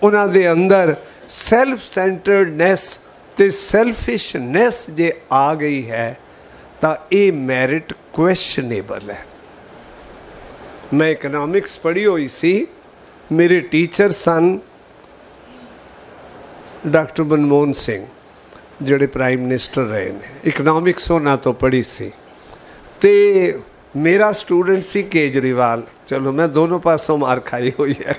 ਉਹਨਾਂ ਦੇ ਅੰਦਰ ਸੈਲਫ ਸੈਂਟਰਡਨੈਸ ਤੇ ਸੈਲਫਿਸ਼ਨੈਸ ਜੇ ਆ ਗਈ ਹੈ, ਤਾਂ ਇਹ ਮੈਰਿਟ ਕੁਐਸਚਨੇਬਲ ਹੈ। ਮੈਂ ਇਕਨੋਮਿਕਸ ਪੜ੍ਹੀ ਹੋਈ ਸੀ, ਮੇਰੇ ਟੀਚਰ ਸਨ ਡਾਕਟਰ ਮਨਮੋਹਨ ਸਿੰਘ, ਜਿਹੜੇ ਪ੍ਰਾਈਮ ਮਿਨਿਸਟਰ ਰਹੇ ਨੇ। ਇਕਨੋਮਿਕਸ ਉਹਨਾਂ ਤੋਂ ਪੜ੍ਹੀ ਸੀ। ਤੇ ਮੇਰਾ ਸਟੂਡੈਂਟ ਸੀ ਕੇਜਰੀਵਾਲ। ਚਲੋ, ਮੈਂ ਦੋਨੋਂ ਪਾਸੋਂ ਮਾਰ ਖਾਈ ਹੋਈ ਹੈ।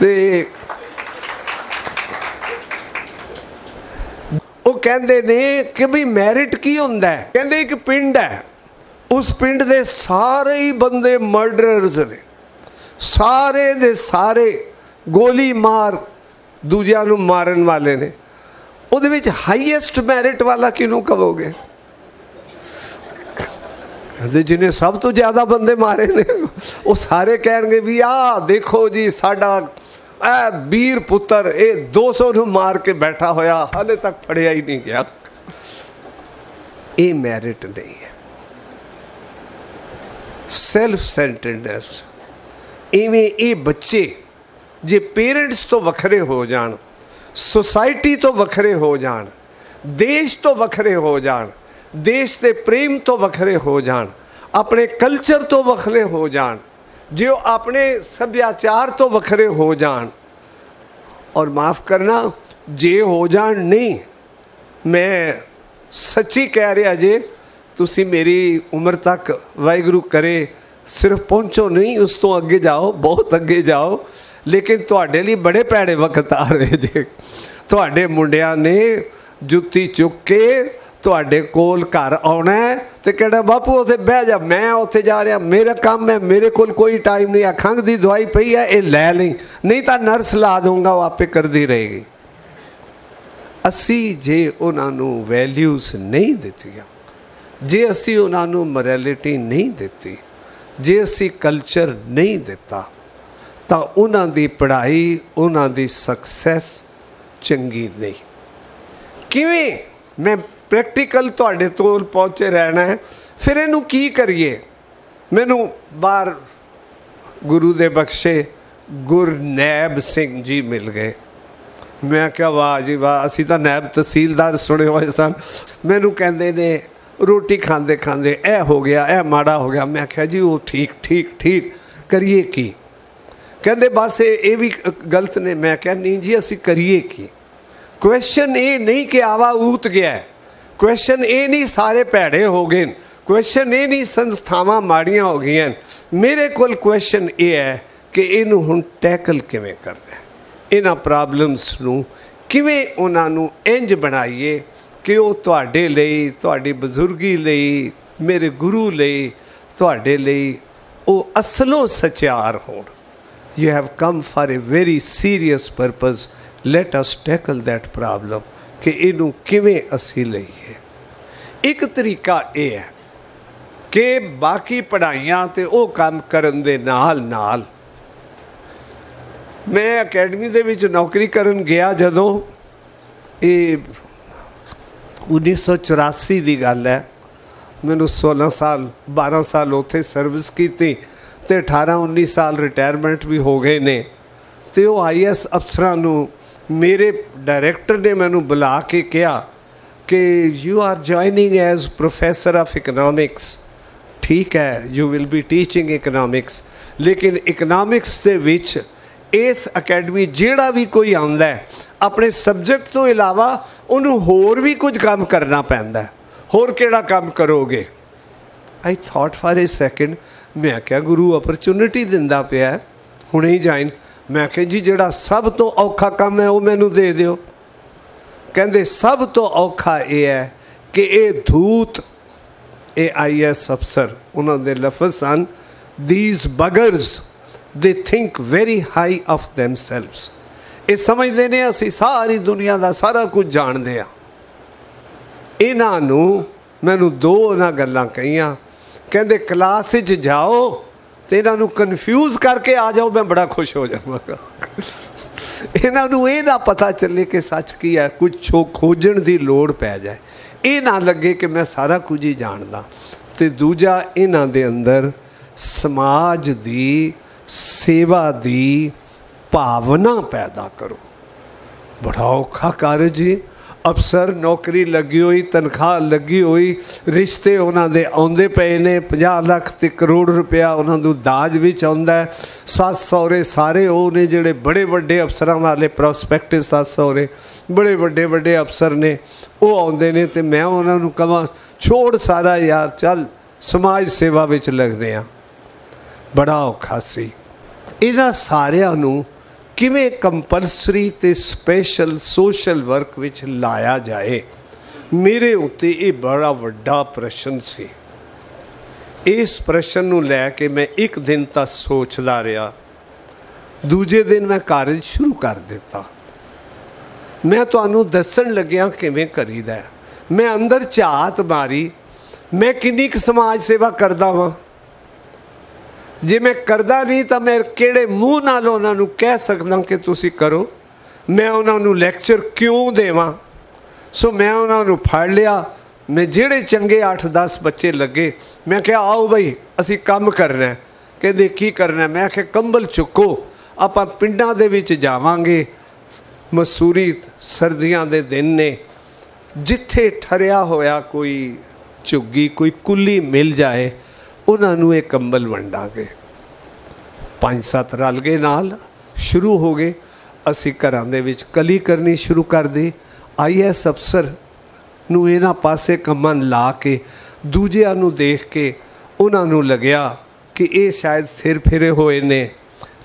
ਤੇ ਕਹਿੰਦੇ ਨੇ ਕਿ ਵੀ ਮੈਰਿਟ ਕੀ ਹੁੰਦਾ ਹੈ? ਕਹਿੰਦੇ ਇੱਕ ਪਿੰਡ ਹੈ। ਉਸ ਪਿੰਡ ਦੇ ਸਾਰੇ ਹੀ ਬੰਦੇ ਮਰਡਰਰਸ ਨੇ। ਸਾਰੇ ਦੇ ਸਾਰੇ ਗੋਲੀ ਮਾਰ ਦੂਜਿਆਂ ਨੂੰ ਮਾਰਨ ਵਾਲੇ ਨੇ। ਉਹਦੇ ਵਿੱਚ ਹਾਈਐਸਟ ਮੈਰਿਟ ਵਾਲਾ ਕਿਹਨੂੰ ਕਹੋਗੇ? ਕਹਿੰਦੇ ਜਿਹਨੇ ਸਭ ਤੋਂ ਜ਼ਿਆਦਾ ਬੰਦੇ ਮਾਰੇ ਨੇ, ਉਹ ਸਾਰੇ ਕਹਿਣਗੇ ਵੀ ਆ ਦੇਖੋ ਜੀ ਸਾਡਾ ਇਹ ਵੀਰ ਪੁੱਤਰ, ਇਹ 200 ਨੂੰ ਮਾਰ ਕੇ ਬੈਠਾ ਹੋਇਆ, ਹਾਲੇ ਤੱਕ ਫੜਿਆ ਹੀ ਨਹੀਂ ਗਿਆ। ਇਹ ਮੈਰਿਟ ਨਹੀਂ ਹੈ। ਸੈਲਫ ਸੈਂਟਰਡਨੈਸ ਇਵੇਂ ਇਹ ਬੱਚੇ, ਜੇ ਪੇਰੈਂਟਸ ਤੋਂ ਵੱਖਰੇ ਹੋ ਜਾਣ ਸੋਸਾਇਟੀ ਤੋਂ ਵੱਖਰੇ ਹੋ ਜਾਣ, ਦੇਸ਼ ਤੋਂ ਵੱਖਰੇ ਹੋ ਜਾਣ, ਦੇਸ਼ ਦੇ ਪ੍ਰੇਮ ਤੋਂ ਵੱਖਰੇ ਹੋ ਜਾਣ, ਆਪਣੇ ਕਲਚਰ ਤੋਂ ਵੱਖਰੇ ਹੋ ਜਾਣ ਜੇ ਉਹ ਆਪਣੇ ਸੱਭਿਆਚਾਰ ਤੋਂ ਵੱਖਰੇ ਹੋ ਜਾਣ, ਔਰ ਮਾਫ ਕਰਨਾ, ਜੇ ਹੋ ਜਾਣ ਨਹੀਂ, ਮੈਂ ਸੱਚੀ ਕਹਿ ਰਿਹਾ ਜੇ, ਤੁਸੀਂ ਮੇਰੀ ਉਮਰ ਤੱਕ ਵਾਹਿਗੁਰੂ ਕਰੇ, ਸਿਰਫ ਪਹੁੰਚੋ ਨਹੀਂ, ਉਸ ਤੋਂ ਅੱਗੇ ਜਾਓ, ਬਹੁਤ ਅੱਗੇ ਜਾਓ, ਲੇਕਿਨ ਤੁਹਾਡੇ ਲਈ ਬੜੇ ਭੈੜੇ ਵਕਤ ਆ ਰਹੇ ਜੇ। ਤੁਹਾਡੇ ਮੁੰਡਿਆਂ ਨੇ ਜੁੱਤੀ ਚੁੱਕ ਕੇ ਤੁਹਾਡੇ ਕੋਲ ਘਰ ਆਉਣਾ ਤੇ ਕਿਹੜਾ ਬਾਪੂ, ਉੱਥੇ ਬਹਿ ਜਾ। ਮੈਂ ਉੱਥੇ ਜਾ ਰਿਹਾ, ਮੇਰਾ ਕੰਮ ਹੈ, ਮੇਰੇ ਕੋਲ ਕੋਈ ਟਾਈਮ ਨਹੀਂ ਆ ਖੰਗ ਦੀ ਦਵਾਈ ਪਈ ਹੈ, ਇਹ ਲੈ ਲਈ। ਨਹੀਂ ਤਾਂ ਨਰਸ ਲਾ ਦੂੰਗਾ ਉਹ ਆਪੇ ਕਰਦੀ ਰਹੇਗੀ। ਅਸੀਂ ਜੇ ਉਹਨਾਂ ਨੂੰ ਵੈਲਿਊਜ਼ ਨਹੀਂ ਦਿੱਤੀਆਂ, ਜੇ ਅਸੀਂ ਉਹਨਾਂ ਨੂੰ ਮੋਰੈਲਿਟੀ ਨਹੀਂ ਦਿੱਤੀ, ਜੇ ਅਸੀਂ ਕਲਚਰ ਨਹੀਂ ਦਿੱਤਾ, ਤਾਂ ਉਹਨਾਂ ਦੀ ਪੜ੍ਹਾਈ, ਉਹਨਾਂ ਦੀ ਸਕਸੈਸ ਚੰਗੀ ਨਹੀਂ। ਕਿਵੇਂ? ਮੈਂ ਪ੍ਰੈਕਟੀਕਲ ਤੁਹਾਡੇ ਤੋਂ ਪਹੁੰਚੇ ਰਹਿਣਾ ਹੈ। ਫਿਰ ਇਹਨੂੰ ਕੀ ਕਰੀਏ? ਮੈਨੂੰ ਬਾਹਰ ਗੁਰੂ ਦੇ ਬਖਸ਼ੇ ਗੁਰਨੈਬ ਸਿੰਘ ਜੀ ਮਿਲ ਗਏ। ਮੈਂ ਕਿਹਾ, ਵਾਹ ਜੀ ਵਾਹ, ਅਸੀਂ ਤਾਂ ਨੈਬ ਤਹਿਸੀਲਦਾਰ ਸੁਣੇ ਹੋਏ ਸਨ। ਮੈਨੂੰ ਕਹਿੰਦੇ ਨੇ, ਰੋਟੀ ਖਾਂਦੇ ਖਾਂਦੇ ਇਹ ਹੋ ਗਿਆ, ਇਹ ਮਾੜਾ ਹੋ ਗਿਆ। ਮੈਂ ਕਿਹਾ, ਜੀ ਉਹ ਠੀਕ ਠੀਕ ਠੀਕ, ਕਰੀਏ ਕੀ? ਕਹਿੰਦੇ, ਬਸ ਇਹ ਵੀ ਗਲਤ ਨੇ। ਮੈਂ ਕਿਹਾ, ਨਹੀਂ ਜੀ, ਅਸੀਂ ਕਰੀਏ ਕੀ? ਕੁਐਸਚਨ ਇਹ ਨਹੀਂ ਕਿ ਆਵਾ ਊਤ ਗਿਆ। ਕੁਐਸਚਨ ਇਹ ਨਹੀਂ, ਸਾਰੇ ਭੈੜੇ ਹੋ ਗਏ ਕੁਐਸਚਨ ਇਹ ਨਹੀਂ, ਸੰਸਥਾਵਾਂ ਮਾੜੀਆਂ ਹੋ ਗਈਆਂ ਮੇਰੇ ਕੋਲ ਕੁਐਸਚਨ ਇਹ ਹੈ ਕਿ ਇਹਨੂੰ ਹੁਣ ਟੈਕਲ ਕਿਵੇਂ ਕਰਨਾ ਇਹਨਾਂ ਪ੍ਰੋਬਲਮਸ ਨੂੰ ਕਿਵੇਂ ਉਹਨਾਂ ਨੂੰ ਇੰਜ ਬਣਾਈਏ ਕਿ ਉਹ ਤੁਹਾਡੇ ਲਈ, ਤੁਹਾਡੀ ਬਜ਼ੁਰਗੀ ਲਈ, ਮੇਰੇ ਗੁਰੂ ਲਈ, ਤੁਹਾਡੇ ਲਈ ਉਹ ਅਸਲੋਂ ਸਚਿਆਰ ਹੋਣ। You have come for a very serious purpose. Let us tackle that problem ਕਿ ਇਹਨੂੰ ਕਿਵੇਂ ਅਸੀਂ ਲਈਏ। ਇੱਕ ਤਰੀਕਾ ਇਹ ਹੈ ਕਿ ਬਾਕੀ ਪੜ੍ਹਾਈਆਂ ਤੇ ਉਹ ਕੰਮ ਕਰਨ ਦੇ ਨਾਲ ਨਾਲ ਮੈਂ ਅਕੈਡਮੀ ਦੇ ਵਿੱਚ ਨੌਕਰੀ ਕਰਨ ਗਿਆ ਜਦੋਂ, ਇਹ 1984 ਦੀ ਗੱਲ ਹੈ। ਮੈਨੂੰ 16 ਸਾਲ 12 ਸਾਲ ਉੱਥੇ ਸਰਵਿਸ ਕੀਤੀ ਤੇ 18 19 ਸਾਲ ਰਿਟਾਇਰਮੈਂਟ ਵੀ ਹੋ ਗਏ ਨੇ ਤੇ ਉਹ ਆਈਐਸ ਅਫਸਰਾਂ ਨੂੰ ਮੇਰੇ ਡਾਇਰੈਕਟਰ ਨੇ ਮੈਨੂੰ ਬੁਲਾ ਕੇ ਕਿਹਾ ਕਿ you are joining as professor of economics ਠੀਕ ਹੈ you will be teaching economics ਲੇਕਿਨ ਇਕਨੋਮਿਕਸ ਦੇ ਵਿੱਚ ਇਸ ਅਕੈਡਮੀ ਜਿਹੜਾ ਵੀ ਕੋਈ ਆਉਂਦਾ ਆਪਣੇ ਸਬਜੈਕਟ ਤੋਂ ਇਲਾਵਾ ਉਹਨੂੰ ਹੋਰ ਵੀ ਕੁਝ ਕੰਮ ਕਰਨਾ ਪੈਂਦਾ ਹੋਰ ਕਿਹੜਾ ਕੰਮ ਕਰੋਗੇ? I thought for a second ਮੈਂ ਕਿਹਾ ਗੁਰੂ ਅਪਰਚੂਨਿਟੀ ਦਿੰਦਾ ਪਿਆ ਹੁਣੇ ਹੀ ਜਾਇਨ ਮੈਂ ਕਿਹਾ ਜੀ, ਜਿਹੜਾ ਸਭ ਤੋਂ ਔਖਾ ਕੰਮ ਹੈ, ਉਹ ਮੈਨੂੰ ਦੇ ਦਿਓ। ਕਹਿੰਦੇ, ਸਭ ਤੋਂ ਔਖਾ ਇਹ ਹੈ ਕਿ ਇਹ ਧੂਤ, ਇਹ ਆਈਐਸ ਅਫਸਰ, ਉਹਨਾਂ ਦੇ ਲਫ਼ਜ਼ ਸਨ these buggers they think very high of themselves ਇਹ ਸਮਝਦੇ ਨੇ, ਅਸੀਂ ਸਾਰੀ ਦੁਨੀਆ ਦਾ ਸਾਰਾ ਕੁਝ ਜਾਣਦੇ ਆ ਇਹਨਾਂ ਨੂੰ, ਮੈਨੂੰ ਦੋ ਉਹਨਾਂ ਗੱਲਾਂ ਕਹੀਆਂ। ਕਹਿੰਦੇ, ਕਲਾਸ ਵਿੱਚ ਜਾਓ ਤੇ ਇਹਨਾਂ ਨੂੰ ਕਨਫਿਊਜ਼ ਕਰਕੇ ਆ ਜਾਓ, ਮੈਂ ਬੜਾ ਖੁਸ਼ ਹੋ ਜਾਵਾਂਗਾ। ਇਹਨਾਂ ਨੂੰ ਇਹ ਨਾ ਪਤਾ ਚੱਲੇ ਕਿ ਸੱਚ ਕੀ ਹੈ ਕੁਝ ਖੋਜਣ ਦੀ ਲੋੜ ਪੈ ਜਾਏ। ਇਹ ਨਾ ਲੱਗੇ ਕਿ ਮੈਂ ਸਾਰਾ ਕੁਝ ਹੀ ਜਾਣਦਾ। ਤੇ ਦੂਜਾ, ਇਹਨਾਂ ਦੇ ਅੰਦਰ ਸਮਾਜ ਦੀ, ਸੇਵਾ ਦੀ ਭਾਵਨਾ ਪੈਦਾ ਕਰੋ। ਬੜਾ ਔਖਾ ਕਾਰਜ ਜੀ। ਅਫਸਰ, ਨੌਕਰੀ ਲੱਗੀ ਹੋਈ, ਤਨਖਾਹ ਲੱਗੀ ਹੋਈ, ਰਿਸ਼ਤੇ ਉਹਨਾਂ ਦੇ ਆਉਂਦੇ ਪਏ ਨੇ 50 ਲੱਖ ਤੇ ਕਰੋੜ ਰੁਪਇਆ ਉਹਨਾਂ ਨੂੰ ਦਾਜ ਵਿੱਚ ਆਉਂਦਾ ਸੱਸ ਸਹੁਰੇ ਸਾਰੇ ਉਹ ਨੇ ਜਿਹੜੇ ਬੜੇ ਵੱਡੇ ਅਫਸਰਾਂ ਵਾਲੇ ਪ੍ਰੋਸਪੈਕਟਿਵ ਸੱਸ ਸਹੁਰੇ, ਬੜੇ ਵੱਡੇ ਵੱਡੇ ਅਫਸਰ ਨੇ, ਉਹ ਆਉਂਦੇ ਨੇ ਤੇ ਮੈਂ ਉਹਨਾਂ ਨੂੰ ਕਹਾਂ, ਛੋੜ ਸਾਰਾ ਯਾਰ, ਚੱਲ ਸਮਾਜ ਸੇਵਾ ਵਿੱਚ ਲੱਗਦੇ ਆ ਬੜਾ ਔਖਾ ਸੀ। ਇਹਨਾਂ ਸਾਰਿਆਂ ਨੂੰ ਕਿਵੇਂ ਕੰਪਲਸਰੀ ਤੇ ਸਪੈਸ਼ਲ ਸੋਸ਼ਲ ਵਰਕ ਵਿੱਚ ਲਾਇਆ ਜਾਏ? ਮੇਰੇ ਉੱਤੇ ਇਹ ਬੜਾ ਵੱਡਾ ਪ੍ਰਸ਼ਨ ਸੀ। ਇਸ ਪ੍ਰਸ਼ਨ ਨੂੰ ਲੈ ਕੇ ਮੈਂ ਇੱਕ ਦਿਨ ਤਾਂ ਸੋਚਦਾ ਰਿਹਾ। ਦੂਜੇ ਦਿਨ ਮੈਂ ਕਾਰਜ ਸ਼ੁਰੂ ਕਰ ਦਿੱਤਾ। ਮੈਂ ਤੁਹਾਨੂੰ ਦੱਸਣ ਲੱਗਿਆ ਕਿਵੇਂ ਕਰੀਦਾ ਮੈਂ ਅੰਦਰ ਝਾਤ ਮਾਰੀ। ਮੈਂ ਕਿੰਨੀ ਕੁ ਸਮਾਜ ਸੇਵਾ ਕਰਦਾ ਵਾਂ। ਜੇ ਮੈਂ ਕਰਦਾ ਨਹੀਂ ਤਾਂ ਮੈਂ ਕਿਹੜੇ ਮੂੰਹ ਨਾਲ ਉਹਨਾਂ ਨੂੰ ਕਹਿ ਸਕਦਾ ਕਿ ਤੁਸੀਂ ਕਰੋ? ਮੈਂ ਉਹਨਾਂ ਨੂੰ ਲੈਕਚਰ ਕਿਉਂ ਦੇਵਾਂ? ਸੋ ਮੈਂ ਉਹਨਾਂ ਨੂੰ ਫੜ ਲਿਆ। ਮੈਂ ਜਿਹੜੇ ਚੰਗੇ 8-10 ਬੱਚੇ ਲੱਗੇ, ਮੈਂ ਕਿਹਾ, ਆਓ ਬਈ, ਅਸੀਂ ਕੰਮ ਕਰਨਾ ਕਹਿੰਦੇ, ਕੀ ਕਰਨਾ ਮੈਂ ਕਿਹਾ, ਕੰਬਲ ਚੁੱਕੋ, ਆਪਾਂ ਪਿੰਡਾਂ ਦੇ ਵਿੱਚ ਜਾਵਾਂਗੇ। ਮਸੂਰੀ ਸਰਦੀਆਂ ਦੇ ਦਿਨ ਨੇ। ਜਿੱਥੇ ਠਰਿਆ ਹੋਇਆ ਕੋਈ ਝੁੱਗੀ, ਕੋਈ ਕੁੱਲੀ ਮਿਲ ਜਾਏ ਉਹਨਾਂ ਨੂੰ ਇਹ ਕੰਬਲ ਵੰਡਾਂਗੇ। ਪੰਜ ਸੱਤ ਰਲ ਗਏ ਨਾਲ, ਸ਼ੁਰੂ ਹੋ ਗਏ। ਅਸੀਂ ਘਰਾਂ ਦੇ ਵਿੱਚ ਕਲੀ ਕਰਨੀ ਸ਼ੁਰੂ ਕਰ ਦੇ। ਆਈਐਸ ਅਫਸਰ ਨੂੰ ਇਹਨਾਂ ਪਾਸੇ ਕੰਮਾਂ ਲਾ ਕੇ, ਦੂਜਿਆਂ ਨੂੰ ਦੇਖ ਕੇ ਉਹਨਾਂ ਨੂੰ ਲੱਗਿਆ ਕਿ ਇਹ ਸ਼ਾਇਦ ਸਿਰ ਫਿਰੇ ਹੋਏ ਨੇ।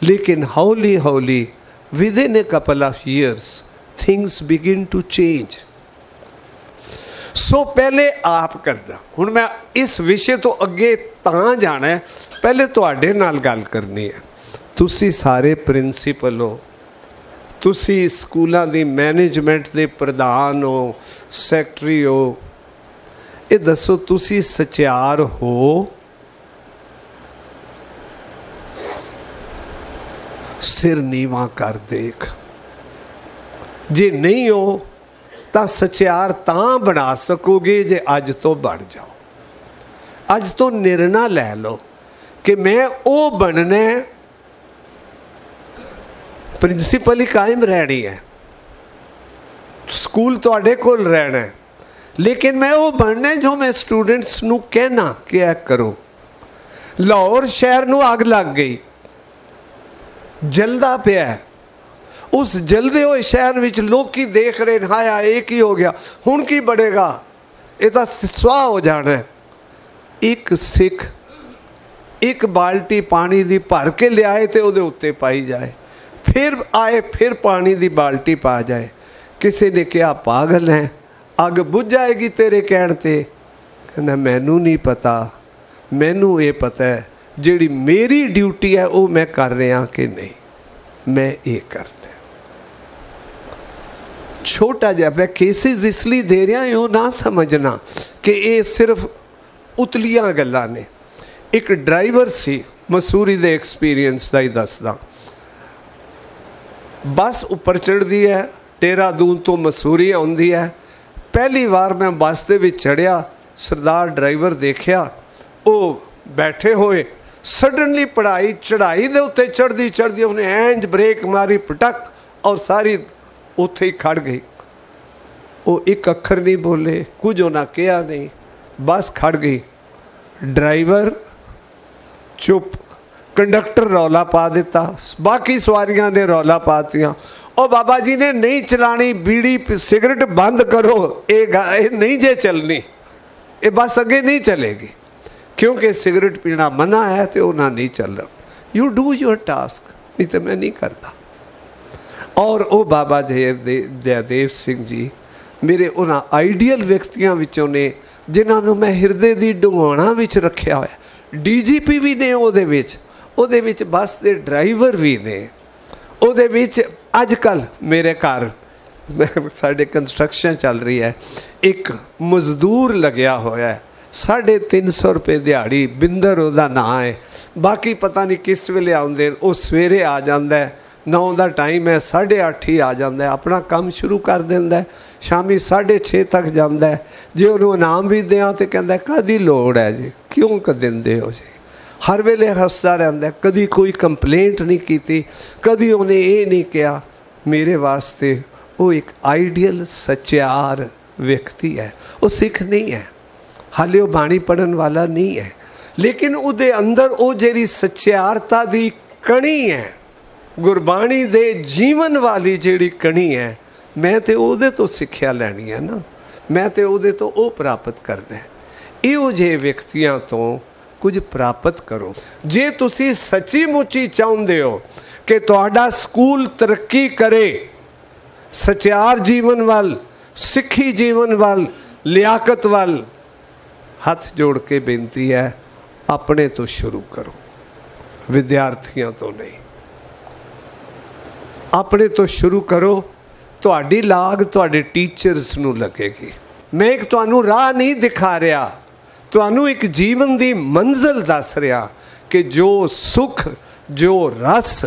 ਲੇਕਿਨ ਹੌਲੀ ਹੌਲੀ within a couple of years things begin to change so ਪਹਿਲੇ ਆਪ ਕਰਦਾ। ਹੁਣ ਮੈਂ ਇਸ ਵਿਸ਼ੇ ਤੋਂ ਅੱਗੇ ਤਾਂ ਜਾਣਾ ਹੈ। ਪਹਿਲੇ ਤੁਹਾਡੇ ਨਾਲ ਗੱਲ ਕਰਨੀ ਹੈ। ਤੁਸੀਂ ਸਾਰੇ ਪ੍ਰਿੰਸੀਪਲ ਹੋ। ਤੁਸੀਂ ਸਕੂਲਾਂ ਦੀ ਮੈਨੇਜਮੈਂਟ ਦੇ ਪ੍ਰਧਾਨ ਹੋ, ਸੈਕਟਰੀ ਹੋ। ਇਹ ਦੱਸੋ, ਤੁਸੀਂ ਸਚਿਆਰ ਹੋ? ਸਿਰ ਨੀਵਾ ਕਰ ਦੇਖ। ਜੇ ਨਹੀਂ ਹੋ ਤਾਂ ਸਚਿਆਰ ਤਾਂ ਬਣਾ ਸਕੋਗੇ ਜੇ ਅੱਜ ਤੋਂ ਬਣ ਜਾਓ। ਅੱਜ ਤੋਂ ਨਿਰਣਾ ਲੈ ਲਓ ਕਿ ਮੈਂ ਉਹ ਬਣਨਾ ਪ੍ਰਿੰਸੀਪਲ ਹੀ ਕਾਇਮ ਰਹਿਣੀ ਹੈ। ਸਕੂਲ ਤੁਹਾਡੇ ਕੋਲ ਰਹਿਣਾ ਹੈ। ਲੇਕਿਨ ਮੈਂ ਉਹ ਬਣਨਾ ਜੋ ਮੈਂ ਸਟੂਡੈਂਟਸ ਨੂੰ ਕਹਿਣਾ ਕਿ ਇਹ ਕਰੋ। ਲਾਹੌਰ ਸ਼ਹਿਰ ਨੂੰ ਅੱਗ ਲੱਗ ਗਈ। ਜਲਦਾ ਪਿਆ ਉਸ ਜਲਦੇ ਹੋਏ ਸ਼ਹਿਰ ਵਿੱਚ ਲੋਕੀ ਦੇਖ ਰਹੇ ਨੇ ਹਾਇਆ ਇਹ ਕੀ ਹੋ ਗਿਆ? ਹੁਣ ਕੀ ਬੜੇਗਾ ਇਹ ਤਾਂ ਸਵਾਹ ਹੋ ਜਾਣਾ ਇੱਕ ਸਿੱਖ ਇੱਕ ਬਾਲਟੀ ਪਾਣੀ ਦੀ ਭਰ ਕੇ ਲਿਆਏ ਤੇ ਉਹਦੇ ਉੱਤੇ ਪਾਈ ਜਾਏ। ਫਿਰ ਆਏ, ਫਿਰ ਪਾਣੀ ਦੀ ਬਾਲਟੀ ਪਾ ਜਾਏ। ਕਿਸੇ ਨੇ ਕਿਹਾ, ਪਾਗਲ ਹੈ, ਅੱਗ ਬੁੱਝ ਜਾਏਗੀ ਤੇਰੇ ਕਹਿਣ ਤੇ। ਕਹਿੰਦਾ, ਮੈਨੂੰ ਨਹੀਂ ਪਤਾ। ਮੈਨੂੰ ਇਹ ਪਤਾ ਹੈ, ਜਿਹੜੀ ਮੇਰੀ ਡਿਊਟੀ ਹੈ, ਉਹ ਮੈਂ ਕਰ ਰਿਹਾ ਕਿ ਨਹੀਂ। ਮੈਂ ਇਹ ਕਰ ਛੋਟਾ ਜਿਹਾ ਮੈਂ ਕੇਸਿਸ ਇਸ ਲਈ ਦੇ ਰਿਹਾ ਹਾਂ, ਉਹ ਨਾ ਸਮਝਣਾ ਕਿ ਇਹ ਸਿਰਫ ਉਤਲੀਆਂ ਗੱਲਾਂ ਨੇ। ਇੱਕ ਡਰਾਈਵਰ ਸੀ, ਮਸੂਰੀ ਦੇ ਐਕਸਪੀਰੀਅੰਸ ਦਾ ਹੀ ਦੱਸਦਾ। ਬੱਸ ਉੱਪਰ ਚੜਦੀ ਹੈ ਟੇਰਾਦੂਨ ਤੋਂ ਮਸੂਰੀ ਆਉਂਦੀ ਹੈ। ਪਹਿਲੀ ਵਾਰ ਮੈਂ ਬੱਸ ਦੇ ਵਿੱਚ ਚੜਿਆ ਸਰਦਾਰ ਡਰਾਈਵਰ ਦੇਖਿਆ, ਉਹ ਬੈਠੇ ਹੋਏ। ਸਡਨਲੀ ਪੜਾਈ ਚੜਾਈ ਦੇ ਉੱਤੇ ਚੜਦੀ ਚੜਦੀ ਉਹਨੇ ਐਂਜ ਬ੍ਰੇਕ ਮਾਰੀ, ਪਟਕ, ਔਰ ਸਾਰੀ ਉੱਥੇ ਹੀ ਖੜ ਗਈ ਉਹ ਇੱਕ ਅੱਖਰ ਨਹੀਂ ਬੋਲੇ, ਕੁਝ ਉਹਨਾਂ ਕਿਹਾ ਨਹੀਂ, ਬਸ ਖੜ ਗਈ ਡਰਾਈਵਰ ਚੁੱਪ, ਕੰਡਕਟਰ ਰੌਲਾ ਪਾ ਦਿੱਤਾ, ਬਾਕੀ ਸਵਾਰੀਆਂ ਨੇ ਰੌਲਾ ਪਾਤੀਆਂ ਉਹ ਬਾਬਾ ਜੀ ਨੇ ਨਹੀਂ ਚਲਾਣੀ, ਬੀੜੀ, ਸਿਗਰਟ ਬੰਦ ਕਰੋ, ਇਹ ਗਾ- ਇਹ ਨਹੀਂ ਜੇ ਚੱਲਣੀ, ਇਹ ਬਸ ਅੱਗੇ ਨਹੀਂ ਚਲੇਗੀ। ਕਿਉਂਕਿ ਸਿਗਰਟ ਪੀਣਾ ਮਨਾ ਹੈ ਤੇ ਉਹਨਾਂ ਨਹੀਂ ਚੱਲਣਾ। ਯੂ ਡੂ ਯੋਰ ਟਾਸਕ ਨਹੀਂ ਤੇ ਮੈਂ ਨਹੀਂ ਕਰਦਾ। ਔਰ ਉਹ ਬਾਬਾ ਜੈਵ ਦੇ ਜੈਦੇਵ ਸਿੰਘ ਜੀ, ਮੇਰੇ ਉਹਨਾਂ ਆਈਡੀਅਲ ਵਿਅਕਤੀਆਂ ਵਿੱਚੋਂ ਨੇ, ਜਿਨ੍ਹਾਂ ਨੂੰ ਮੈਂ ਹਿਰਦੇ ਦੀ ਡੁੰਗਾਉਣਾ ਵਿੱਚ ਰੱਖਿਆ ਹੋਇਆ। ਡੀਜੀਪੀ ਵੀ ਨੇ ਉਹਦੇ ਵਿੱਚ ਉਹਦੇ ਵਿੱਚ ਬੱਸ ਦੇ ਡਰਾਈਵਰ ਵੀ ਨੇ। ਉਹਦੇ ਵਿੱਚ ਅੱਜ ਕੱਲ ਮੇਰੇ ਘਰ, ਮੈਂ, ਸਾਡੇ ਕੰਸਟਰਕਸ਼ਨ ਚੱਲ ਰਹੀ ਹੈ। ਇੱਕ ਮਜ਼ਦੂਰ ਲੱਗਿਆ ਹੋਇਆ ਹੈ। 350 ਰੁਪਏ ਦਿਹਾੜੀ, ਬਿੰਦਰ ਉਹਦਾ ਨਾਂ ਹੈ। ਬਾਕੀ ਪਤਾ ਨਹੀਂ ਕਿਸ ਵੇਲੇ ਆਉਂਦੇ, ਉਹ ਸਵੇਰੇ ਆ ਜਾਂਦਾ ਹੈ। 9 ਦਾ ਟਾਈਮ ਹੈ 8:30 ਹੀ ਆ ਜਾਂਦਾ ਆਪਣਾ ਕੰਮ ਸ਼ੁਰੂ ਕਰ ਦਿੰਦਾ ਹੈ, ਸ਼ਾਮੀ 6:30 ਤੱਕ ਜਾਂਦਾ ਜੇ ਉਹਨੂੰ ਇਨਾਮ ਵੀ ਦਿਆਂ ਤੇ ਕਹਿੰਦਾ ਕਾਦੀ ਲੋੜ ਹੈ ਜੀ? ਕਿਉਂ ਕ ਦਿੰਦੇ ਹੋ ਜੀ? ਹਰ ਵੇਲੇ ਹੱਸਦਾ ਰਹਿੰਦਾ ਕਦੀ ਕੋਈ ਕੰਪਲੇਂਟ ਨਹੀਂ ਕੀਤੀ, ਕਦੀ ਉਹਨੇ ਇਹ ਨਹੀਂ ਕਿਹਾ, ਮੇਰੇ ਵਾਸਤੇ ਉਹ ਇੱਕ ਆਈਡੀਅਲ ਸਚਿਆਰ ਵਿਅਕਤੀ ਹੈ, ਉਹ ਸਿੱਖ ਨਹੀਂ ਹੈ, ਹਾਲੇ ਉਹ ਬਾਣੀ ਪੜਨ ਵਾਲਾ ਨਹੀਂ ਹੈ, ਲੇਕਿਨ ਉਹਦੇ ਅੰਦਰ ਉਹ ਜਿਹੜੀ ਸਚਿਆਰਤਾ ਦੀ ਕਣੀ ਹੈ ਗੁਰਬਾਣੀ ਦੇ ਜੀਵਨ ਵਾਲੀ ਜਿਹੜੀ ਕਣੀ ਹੈ, ਮੈਂ ਤੇ ਉਹਦੇ ਤੋਂ ਸਿੱਖਿਆ ਲੈਣੀ ਹੈ ਨਾ। ਮੈਂ ਤੇ ਉਹਦੇ ਤੋਂ ਉਹ ਪ੍ਰਾਪਤ ਕਰਨਾ ਹੈ। ਇਹੋ ਜਿਹੇ ਵਿਅਕਤੀਆਂ ਤੋਂ ਕੁਝ ਪ੍ਰਾਪਤ ਕਰੋ। ਜੇ ਤੁਸੀਂ ਸੱਚੀ ਮੁੱਚੀ ਚਾਹੁੰਦੇ ਹੋ ਕਿ ਤੁਹਾਡਾ ਸਕੂਲ ਤਰੱਕੀ ਕਰੇ, ਸਚਿਆਰ ਜੀਵਨ ਵੱਲ, ਸਿੱਖੀ ਜੀਵਨ ਵੱਲ, ਲਿਆਕਤ ਵੱਲ, ਹੱਥ ਜੋੜ ਕੇ ਬੇਨਤੀ ਹੈ, ਆਪਣੇ ਤੋਂ ਸ਼ੁਰੂ ਕਰੋ। ਵਿਦਿਆਰਥੀਆਂ ਤੋਂ ਨਹੀਂ। ਆਪਣੇ ਤੋਂ ਸ਼ੁਰੂ ਕਰੋ, ਤੁਹਾਡੀ ਲਾਗ ਤੁਹਾਡੇ ਟੀਚਰਸ ਨੂੰ ਲੱਗੇਗੀ। ਮੈਂ ਇੱਕ ਤੁਹਾਨੂੰ ਰਾਹ ਨਹੀਂ ਦਿਖਾ ਰਿਹਾ, ਤੁਹਾਨੂੰ ਇੱਕ ਜੀਵਨ ਦੀ ਮੰਜ਼ਲ ਦੱਸ ਰਿਹਾ ਕਿ ਜੋ ਸੁਖ, ਜੋ ਰਸ,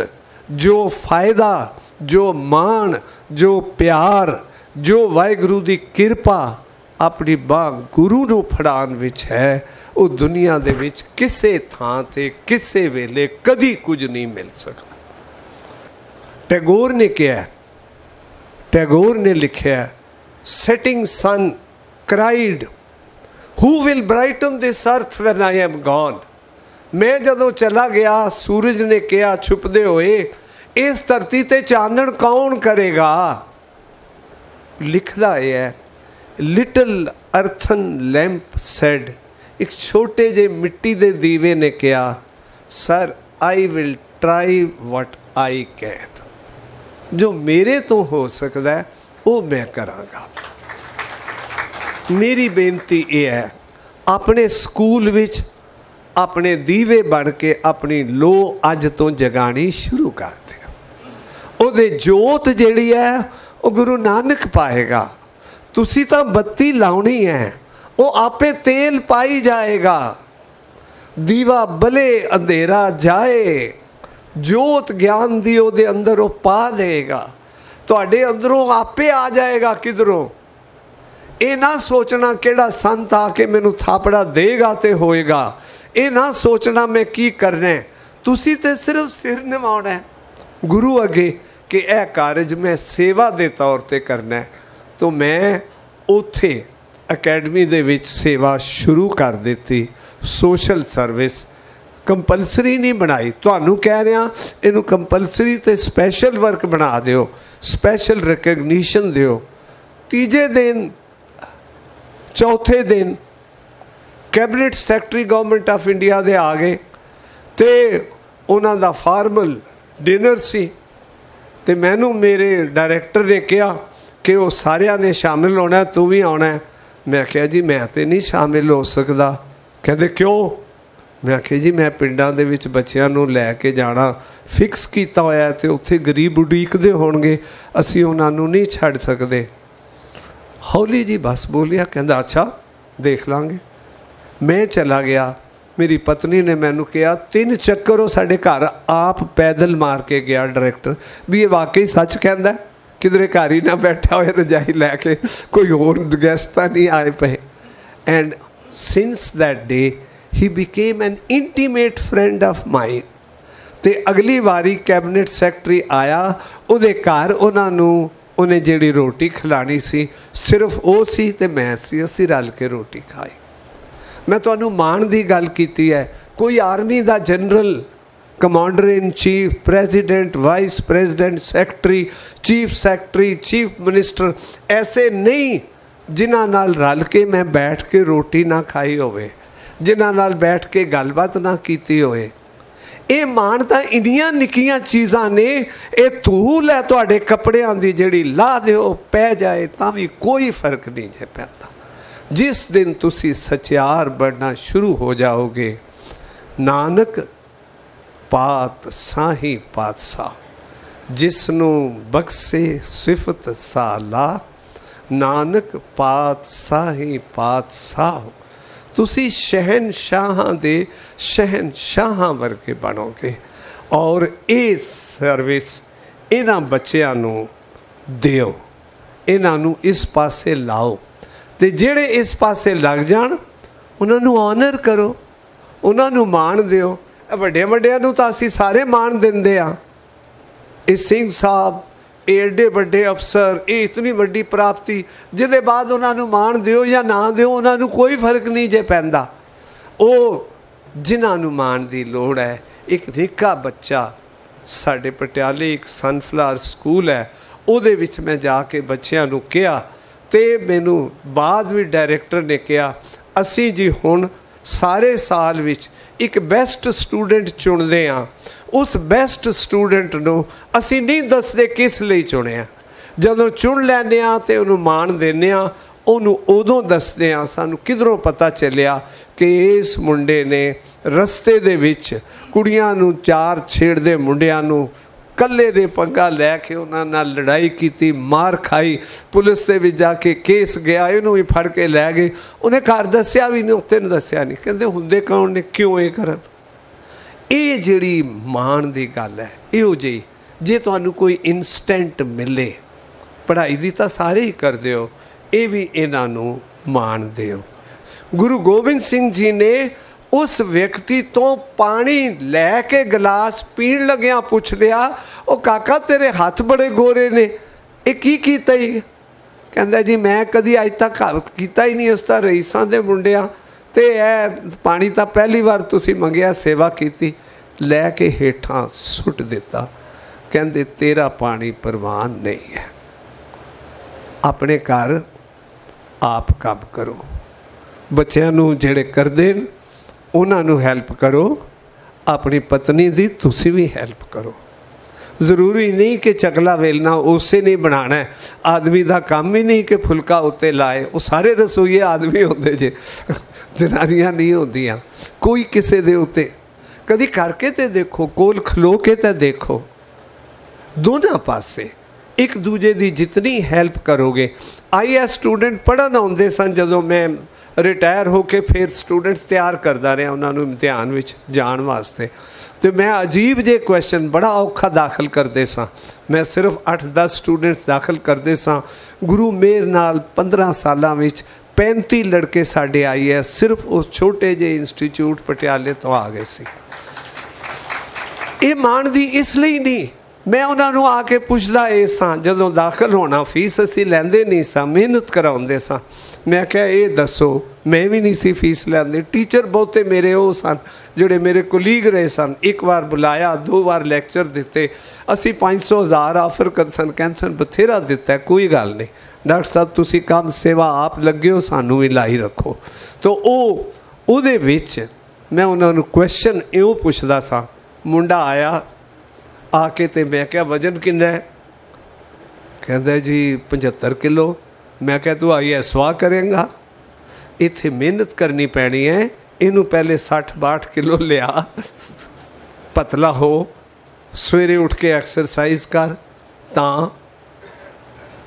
ਜੋ ਫਾਇਦਾ, ਜੋ ਮਾਣ, ਜੋ ਪਿਆਰ, ਜੋ ਵਾਹਿਗੁਰੂ ਦੀ ਕਿਰਪਾ ਆਪਣੀ ਬਾਹ ਗੁਰੂ ਨੂੰ ਫੜਾਉਣ ਵਿੱਚ ਹੈ, ਉਹ ਦੁਨੀਆ ਦੇ ਵਿੱਚ ਕਿਸੇ ਥਾਂ ਤੇ, ਕਿਸੇ ਵੇਲੇ ਕਦੀ ਕੁਝ ਨਹੀਂ ਮਿਲ ਸਕਦਾ। ਟੈਗੋਰ ਨੇ ਕਿਹਾ ਟੈਗੋਰ ਨੇ ਲਿਖਿਆ setting sun cried who will brighten this earth when I M gone ਮੈਂ ਜਦੋਂ ਚਲਾ ਗਿਆ ਸੂਰਜ ਨੇ ਕਿਹਾ ਛੁਪਦੇ ਹੋਏ ਇਸ ਧਰਤੀ ਤੇ ਚਾਨਣ ਕੌਣ ਕਰੇਗਾ ਲਿਖਦਾ ਹੈ ਲਿਟਲ ਅਰਥਨ ਲੈਂਪ ਸੈਡ ਇੱਕ ਛੋਟੇ ਜਿਹੇ ਮਿੱਟੀ ਦੇ ਦੀਵੇ ਨੇ ਕਿਹਾ sir I will try what I can ਜੋ ਮੇਰੇ ਤੋਂ ਹੋ ਸਕਦਾ ਉਹ ਮੈਂ ਕਰਾਂਗਾ। ਮੇਰੀ ਬੇਨਤੀ ਇਹ ਹੈ, ਆਪਣੇ ਸਕੂਲ ਵਿੱਚ ਆਪਣੇ ਦੀਵੇ ਬਣ ਕੇ ਆਪਣੀ ਲੋ ਅੱਜ ਤੋਂ ਜਗਾਣੀ ਸ਼ੁਰੂ ਕਰ ਦਿਓ। ਉਹਦੇ ਜੋਤ ਜਿਹੜੀ ਹੈ, ਉਹ ਗੁਰੂ ਨਾਨਕ ਪਾਏਗਾ। ਤੁਸੀਂ ਤਾਂ ਬੱਤੀ ਲਾਉਣੀ ਹੈ, ਉਹ ਆਪੇ ਤੇਲ ਪਾਈ ਜਾਏਗਾ। ਦੀਵਾ ਬਲੇ ਅੰਧੇਰਾ ਜਾਏ। ਜੋਤ ਗਿਆਨ ਦੀ ਉਹਦੇ ਅੰਦਰ ਉਹ ਪਾ ਦੇਗਾ। ਤੁਹਾਡੇ ਅੰਦਰੋਂ ਆਪੇ ਆ ਜਾਏਗਾ ਕਿਧਰੋਂ। ਇਹ ਨਾ ਸੋਚਣਾ ਕਿਹੜਾ ਸੰਤ ਆ ਕੇ ਮੈਨੂੰ ਥਾਪੜਾ ਦੇਗਾ ਤੇ ਹੋਏਗਾ। ਇਹ ਨਾ ਸੋਚਣਾ ਮੈਂ ਕੀ ਕਰਨਾ ਤੁਸੀਂ ਤੇ ਸਿਰਫ ਸਿਰ ਨਿਵਾਉਣਾ ਹੈ। ਗੁਰੂ ਅੱਗੇ ਕਿ ਇਹ ਕਾਰਜ ਮੈਂ ਸੇਵਾ ਦੇ ਤੌਰ ਤੇ ਕਰਨਾ ਤਾਂ ਮੈਂ ਉਥੇ ਅਕੈਡਮੀ ਦੇ ਵਿੱਚ ਸੇਵਾ ਸ਼ੁਰੂ ਕਰ ਦਿੱਤੀ। ਸੋਸ਼ਲ ਸਰਵਿਸ ਕੰਪਲਸਰੀ ਨਹੀਂ ਬਣਾਈ। ਤੁਹਾਨੂੰ ਕਹਿ ਰਿਹਾ, ਇਹਨੂੰ ਕੰਪਲਸਰੀ ਤੇ ਸਪੈਸ਼ਲ ਵਰਕ ਬਣਾ ਦਿਓ, ਸਪੈਸ਼ਲ ਰੈਕਗਨੀਸ਼ਨ ਦਿਓ। ਤੀਜੇ ਦਿਨ, ਚੌਥੇ ਦਿਨ, cabinet secretary government of India ਦੇ ਆ ਗਏ ਤੇ ਉਹਨਾਂ ਦਾ ਫਾਰਮਲ ਡਿਨਰ ਸੀ ਤੇ ਮੈਨੂੰ ਮੇਰੇ ਡਾਇਰੈਕਟਰ ਨੇ ਕਿਹਾ ਕਿ ਉਹ ਸਾਰਿਆਂ ਨੇ ਸ਼ਾਮਿਲ ਹੋਣਾ, ਤੂੰ ਵੀ ਆਉਣਾ। ਮੈਂ ਕਿਹਾ ਜੀ, ਮੈਂ ਤੇ ਨਹੀਂ ਸ਼ਾਮਿਲ ਹੋ ਸਕਦਾ। ਕਹਿੰਦੇ, ਕਿਉਂ? ਮੈਂ ਆਖਿਆ ਜੀ, ਮੈਂ ਪਿੰਡਾਂ ਦੇ ਵਿੱਚ ਬੱਚਿਆਂ ਨੂੰ ਲੈ ਕੇ ਜਾਣਾ ਫਿਕਸ ਕੀਤਾ ਹੋਇਆ ਤੇ ਉੱਥੇ ਗਰੀਬ ਉਡੀਕ ਦੇ ਹੋਣਗੇ, ਅਸੀਂ ਉਹਨਾਂ ਨੂੰ ਨਹੀਂ ਛੱਡ ਸਕਦੇ। ਹੌਲੀ ਜੀ ਬਸ ਬੋਲਿਆ, ਕਹਿੰਦਾ, ਅੱਛਾ, ਦੇਖ ਲਾਂਗੇ। ਮੈਂ ਚਲਾ ਗਿਆ, ਮੇਰੀ ਪਤਨੀ ਨੇ ਮੈਨੂੰ ਕਿਹਾ, ਤਿੰਨ ਚੱਕਰ ਉਹ ਸਾਡੇ ਘਰ ਆਪ ਪੈਦਲ ਮਾਰ ਕੇ ਗਿਆ ਡਾਇਰੈਕਟਰ ਵੀ ਇਹ ਵਾਕਈ ਸੱਚ ਕਹਿੰਦਾ, ਕਿਧਰੇ ਘਰ ਹੀ ਨਾ ਬੈਠਾ ਹੋਇਆ ਰਜਾਈ ਲੈ ਕੇ, ਕੋਈ ਹੋਰ ਗੈਸਟ ਤਾਂ ਨਹੀਂ ਆਏ ਪਏ। And since that day he became an intimate friend of mine ਤੇ ਅਗਲੀ ਵਾਰੀ ਕੈਬਨਿਟ ਸੈਕਟਰੀ ਆਇਆ, ਉਹਦੇ ਘਰ ਉਹਨਾਂ ਨੂੰ, ਉਹਨੇ ਜਿਹੜੀ ਰੋਟੀ ਖਿਲਾਣੀ ਸੀ, ਸਿਰਫ ਉਹ ਸੀ ਤੇ ਮੈਂ ਸੀ, ਅਸੀਂ ਰਲ ਕੇ ਰੋਟੀ ਖਾਈ। ਮੈਂ ਤੁਹਾਨੂੰ ਮਾਣ ਦੀ ਗੱਲ ਕੀਤੀ ਹੈ, ਕੋਈ army the general, commander in chief, president, vice president, secretary, chief secretary, chief minister, ਐਸੇ ਨਹੀਂ ਜਿਨ੍ਹਾਂ ਨਾਲ ਰਲ ਕੇ ਮੈਂ ਬੈਠ ਕੇ ਰੋਟੀ ਨਾ ਖਾਈ ਹੋਵੇ। ਜਿਨ੍ਹਾਂ ਨਾਲ ਬੈਠ ਕੇ ਗੱਲਬਾਤ ਨਾ ਕੀਤੀ ਹੋਏ ਇਹ ਮਾਣ ਤਾਂ ਇੰਨੀਆਂ ਨਿੱਕੀਆਂ ਚੀਜ਼ਾਂ ਨੇ, ਇਹ ਧੂਲ ਹੈ ਤੁਹਾਡੇ ਕੱਪੜਿਆਂ ਦੀ ਜਿਹੜੀ ਲਾ ਦਿਓ ਪੈ ਜਾਏ ਤਾਂ ਵੀ ਕੋਈ ਫ਼ਰਕ ਨਹੀਂ ਜੇ ਪੈਂਦਾ। ਜਿਸ ਦਿਨ ਤੁਸੀਂ ਸਚਿਆਰ ਬਣਨਾ ਸ਼ੁਰੂ ਹੋ ਜਾਓਗੇ, ਨਾਨਕ ਪਾਤ ਸਾਹੀ ਪਾਤਸ਼ਾਹ, ਜਿਸ ਨੂੰ ਬਖਸ਼ੇ ਸਿਫਤ ਸਾਲਾ, ਨਾਨਕ ਪਾਤ ਸਾਹੀ ਪਾਤਸ਼ਾਹ ਤੁਸੀਂ ਸ਼ਹਿਨशाਹਾਂ ਦੇ ਸ਼ਹਿਨशाਹਾਂ ਵਰਗੇ ਬਣੋਗੇ ਔਰ ਇਹ ਸਰਵਿਸ ਇਹਨਾਂ ਬੱਚਿਆਂ ਨੂੰ ਦਿਓ। ਇਹਨਾਂ ਨੂੰ ਇਸ ਪਾਸੇ ਲਾਓ। ਤੇ ਜਿਹੜੇ ਇਸ ਪਾਸੇ ਲੱਗ ਜਾਣ, ਉਹਨਾਂ ਨੂੰ ਆਨਰ ਕਰੋ। ਉਹਨਾਂ ਨੂੰ ਮਾਣ ਦਿਓ। ਵੱਡੇ ਵੱਡਿਆਂ ਨੂੰ ਤਾਂ ਅਸੀਂ ਸਾਰੇ ਮਾਣ ਦਿੰਦੇ ਆ ਇਹ ਸਿੰਘ ਸਾਹਿਬ ਏਡੇ ਵੱਡੇ ਅਫਸਰ, ਇਹ ਇਤਨੀ ਵੱਡੀ ਪ੍ਰਾਪਤੀ, ਜਿਹਦੇ ਬਾਅਦ ਉਹਨਾਂ ਨੂੰ ਮਾਣ ਦਿਓ ਜਾਂ ਨਾ ਦਿਓ, ਉਹਨਾਂ ਨੂੰ ਕੋਈ ਫ਼ਰਕ ਨਹੀਂ ਜੇ ਪੈਂਦਾ। ਉਹ ਜਿਨ੍ਹਾਂ ਨੂੰ ਮਾਣ ਦੀ ਲੋੜ ਹੈ, ਇੱਕ ਨਿੱਕਾ ਬੱਚਾ ਸਾਡੇ ਪਟਿਆਲੇ ਇੱਕ ਸਨਫਲਾਰ ਸਕੂਲ ਹੈ, ਉਹਦੇ ਵਿੱਚ ਮੈਂ ਜਾ ਕੇ ਬੱਚਿਆਂ ਨੂੰ ਕਿਹਾ ਤੇ ਮੈਨੂੰ ਬਾਅਦ ਵੀ ਡਾਇਰੈਕਟਰ ਨੇ ਕਿਹਾ, ਅਸੀਂ ਜੀ ਹੁਣ ਸਾਰੇ ਸਾਲ ਵਿੱਚ ਇੱਕ ਬੈਸਟ ਸਟੂਡੈਂਟ ਚੁਣਦੇ ਆ ਉਸ ਬੈਸਟ ਸਟੂਡੈਂਟ ਨੂੰ ਅਸੀਂ ਨਹੀਂ ਦੱਸਦੇ ਕਿਸ ਲਈ ਚੁਣਿਆ ਜਦੋਂ ਚੁਣ ਲੈਂਦੇ ਆ ਤੇ ਉਹਨੂੰ ਮਾਣ ਦਿੰਦੇ ਆ ਉਹਨੂੰ ਉਦੋਂ ਦੱਸਦੇ ਆ ਸਾਨੂੰ ਕਿਧਰੋਂ ਪਤਾ ਚੱਲਿਆ ਕਿ ਇਸ ਮੁੰਡੇ ਨੇ ਰਸਤੇ ਦੇ ਵਿੱਚ ਕੁੜੀਆਂ ਨੂੰ ਚਾਰ ਛੇੜਦੇ ਮੁੰਡਿਆਂ ਨੂੰ ਕੱਲੇ ਦੇ ਪੰਗਾ ਲੈ ਕੇ ਉਹਨਾਂ ਨਾਲ ਲੜਾਈ ਕੀਤੀ, ਮਾਰ ਖਾਈ, ਪੁਲਿਸ ਦੇ ਵਿੱਚ ਜਾ ਕੇ ਕੇਸ ਗਿਆ, ਇਹਨੂੰ ਵੀ ਫੜ ਕੇ ਲੈ ਗਏ। ਉਹਨੇ ਘਰ ਦੱਸਿਆ ਵੀ ਨਹੀਂ ਉੱਤੇ ਨੂੰ ਦੱਸਿਆ ਨਹੀਂ। ਕਹਿੰਦੇ, ਹੁੰਦੇ ਕੌਣ ਨੇ? ਕਿਉਂ ਇਹ ਕਰਨ? ਇਹ ਜਿਹੜੀ ਮਾਣ ਦੀ ਗੱਲ ਹੈ, ਇਹੋ ਜਿਹੀ, ਜੇ ਤੁਹਾਨੂੰ ਕੋਈ ਇਨਸਟੈਂਟ ਮਿਲੇ, ਪੜ੍ਹਾਈ ਦੀ ਤਾਂ ਸਾਰੇ ਹੀ ਕਰਦੇ ਹੋ, ਇਹ ਵੀ ਇਹਨਾਂ ਨੂੰ ਮਾਣ ਦਿਓ। ਗੁਰੂ ਗੋਬਿੰਦ ਸਿੰਘ ਜੀ ਨੇ ਉਸ ਵਿਅਕਤੀ ਤੋਂ ਪਾਣੀ ਲੈ ਕੇ ਗਲਾਸ ਪੀਣ ਲੱਗਿਆ ਪੁੱਛ ਲਿਆ ਉਹ ਕਾਕਾ, ਤੇਰੇ ਹੱਥ ਬੜੇ ਗੋਰੇ ਨੇ, ਇਹ ਕੀ ਕੀਤਾ ਹੀ ਕਹਿੰਦਾ, ਜੀ, ਮੈਂ ਕਦੀ ਅੱਜ ਤੱਕ ਕੀਤਾ ਹੀ ਨਹੀਂ, ਉਸ ਤਾਂ ਰਈਸਾਂ ਦੇ ਮੁੰਡਿਆਂ, ਤੇ ਇਹ ਪਾਣੀ ਤਾਂ ਪਹਿਲੀ ਵਾਰ ਤੁਸੀਂ ਮੰਗਿਆ, ਸੇਵਾ ਕੀਤੀ, ਲੈ ਕੇ ਹੇਠਾਂ ਸੁੱਟ ਦਿੱਤਾ। ਕਹਿੰਦੇ, ਤੇਰਾ ਪਾਣੀ ਪ੍ਰਵਾਨ ਨਹੀਂ ਹੈ। ਆਪਣੇ ਘਰ ਆਪ ਕੰਮ ਕਰੋ। ਬੱਚਿਆਂ ਨੂੰ ਜਿਹੜੇ ਕਰਦੇ ਨੇ ਉਹਨਾਂ ਨੂੰ ਹੈਲਪ ਕਰੋ। ਆਪਣੀ ਪਤਨੀ ਦੀ ਤੁਸੀਂ ਵੀ ਹੈਲਪ ਕਰੋ। ਜ਼ਰੂਰੀ ਨਹੀਂ ਕਿ ਚਕਲਾ ਵੇਲਣਾ ਉਸੇ ਨੇ ਬਣਾਣਾ ਆਦਮੀ ਦਾ ਕੰਮ ਹੀ ਨਹੀਂ ਕਿ ਫੁਲਕਾ ਉੱਤੇ ਲਾਏ। ਉਹ ਸਾਰੇ ਰਸੋਈਏ ਆਦਮੀ ਹੁੰਦੇ ਜੇ। ਜਨਾਨੀਆਂ ਨਹੀਂ ਹੁੰਦੀਆਂ। ਕੋਈ ਕਿਸੇ ਦੇ ਉੱਤੇ। ਕਦੀ ਕਰਕੇ ਤੇ ਦੇਖੋ, ਕੋਲ ਖਲੋ ਕੇ ਤਾਂ ਦੇਖੋ। ਦੋਨਾਂ ਪਾਸੇ ਇੱਕ ਦੂਜੇ ਦੀ ਜਿਤਨੀ ਹੈਲਪ ਕਰੋਗੇ। ਆਈਐਸ ਸਟੂਡੈਂਟ ਪੜਨ ਆਉਂਦੇ ਸਨ ਜਦੋਂ ਮੈਂ ਰਿਟਾਇਰ ਹੋ ਕੇ ਫਿਰ ਸਟੂਡੈਂਟਸ ਤਿਆਰ ਕਰਦਾ ਰਿਹਾ ਉਹਨਾਂ ਨੂੰ ਇਮਤਿਹਾਨ ਵਿੱਚ ਜਾਣ ਵਾਸਤੇ। ਤੇ ਮੈਂ ਅਜੀਬ ਜੇ ਕੁਐਸਚਨ ਬੜਾ ਔਖਾ ਦਾਖਲ ਕਰਦੇ ਸਾਂ। ਮੈਂ ਸਿਰਫ 8-10 ਸਟੂਡੈਂਟਸ ਦਾਖਲ ਕਰਦੇ ਸਾਂ। ਗੁਰੂ ਮੇਰ ਨਾਲ 15 ਸਾਲਾਂ ਵਿੱਚ 35 ਲੜਕੇ ਸਾਡੇ ਆਈ ਹੈ ਸਿਰਫ ਉਸ ਛੋਟੇ ਜਿਹੇ ਇੰਸਟੀਚਿਊਟ ਪਟਿਆਲੇ ਤੋਂ ਆ ਗਏ ਸੀ। ਇਹ ਮਾਣ ਦੀ ਇਸ ਲਈ ਨਹੀਂ, ਮੈਂ ਉਹਨਾਂ ਨੂੰ ਆ ਕੇ ਪੁੱਛਦਾ ਇਹ ਸਾਂ, ਜਦੋਂ ਦਾਖਲ ਹੋਣਾ ਫੀਸ ਅਸੀਂ ਲੈਂਦੇ ਨਹੀਂ ਸਾਂ, ਮਿਹਨਤ ਕਰਾਉਂਦੇ ਸਾਂ। ਮੈਂ ਕਿਹਾ, ਇਹ ਦੱਸੋ, ਮੈਂ ਵੀ ਨਹੀਂ ਸੀ ਫੀਸ ਲੈਂਦੇ। ਟੀਚਰ ਬਹੁਤੇ ਮੇਰੇ ਉਹ ਸਨ, ਜਿਹੜੇ ਮੇਰੇ ਕੋਲੀਗ ਰਹੇ ਸਨ। ਇੱਕ ਵਾਰ ਬੁਲਾਇਆ, ਦੋ ਵਾਰ ਲੈਕਚਰ ਦਿੱਤੇ। ਅਸੀਂ 500 ਹਜ਼ਾਰ ਆਫਰ ਕਰਸਨ ਕੈਂਸਰ ਬਥੇਰਾ ਦਿੱਤਾ, ਕੋਈ ਗੱਲ ਨਹੀਂ। ਡਾਕਟਰ ਸਾਹਿਬ, ਤੁਸੀਂ ਕੰਮ, ਸੇਵਾ ਆਪ ਲੱਗੇ ਹੋ ਸਾਨੂੰ ਵੀ ਲਾਈ ਰੱਖੋ। ਤੋਂ ਉਹ, ਉਹਦੇ ਵਿੱਚ ਮੈਂ ਉਹਨਾਂ ਨੂੰ ਕੁਐਸਚਨ ਇਹੋ ਪੁੱਛਦਾ ਸਾਂ। ਮੁੰਡਾ ਆਇਆ, ਆ ਕੇ ਤੇ ਮੈਂ ਕਿਹਾ, ਵਜਨ ਕਿੰਨਾ ਹੈ? ਕਹਿੰਦਾ, ਜੀ 75 ਕਿਲੋ। ਮੈਂ ਕਿਹਾ, ਤੂੰ ਆਈ ਸਵਾ ਕਰੇਗਾ? ਇੱਥੇ ਮਿਹਨਤ ਕਰਨੀ ਪੈਣੀ ਹੈ ਇਹਨੂੰ ਪਹਿਲੇ 60 62 ਕਿਲੋ ਲਿਆ। ਪਤਲਾ ਹੋ। ਸਵੇਰੇ ਉੱਠ ਕੇ ਐਕਸਰਸਾਈਜ਼ ਕਰ। ਤਾਂ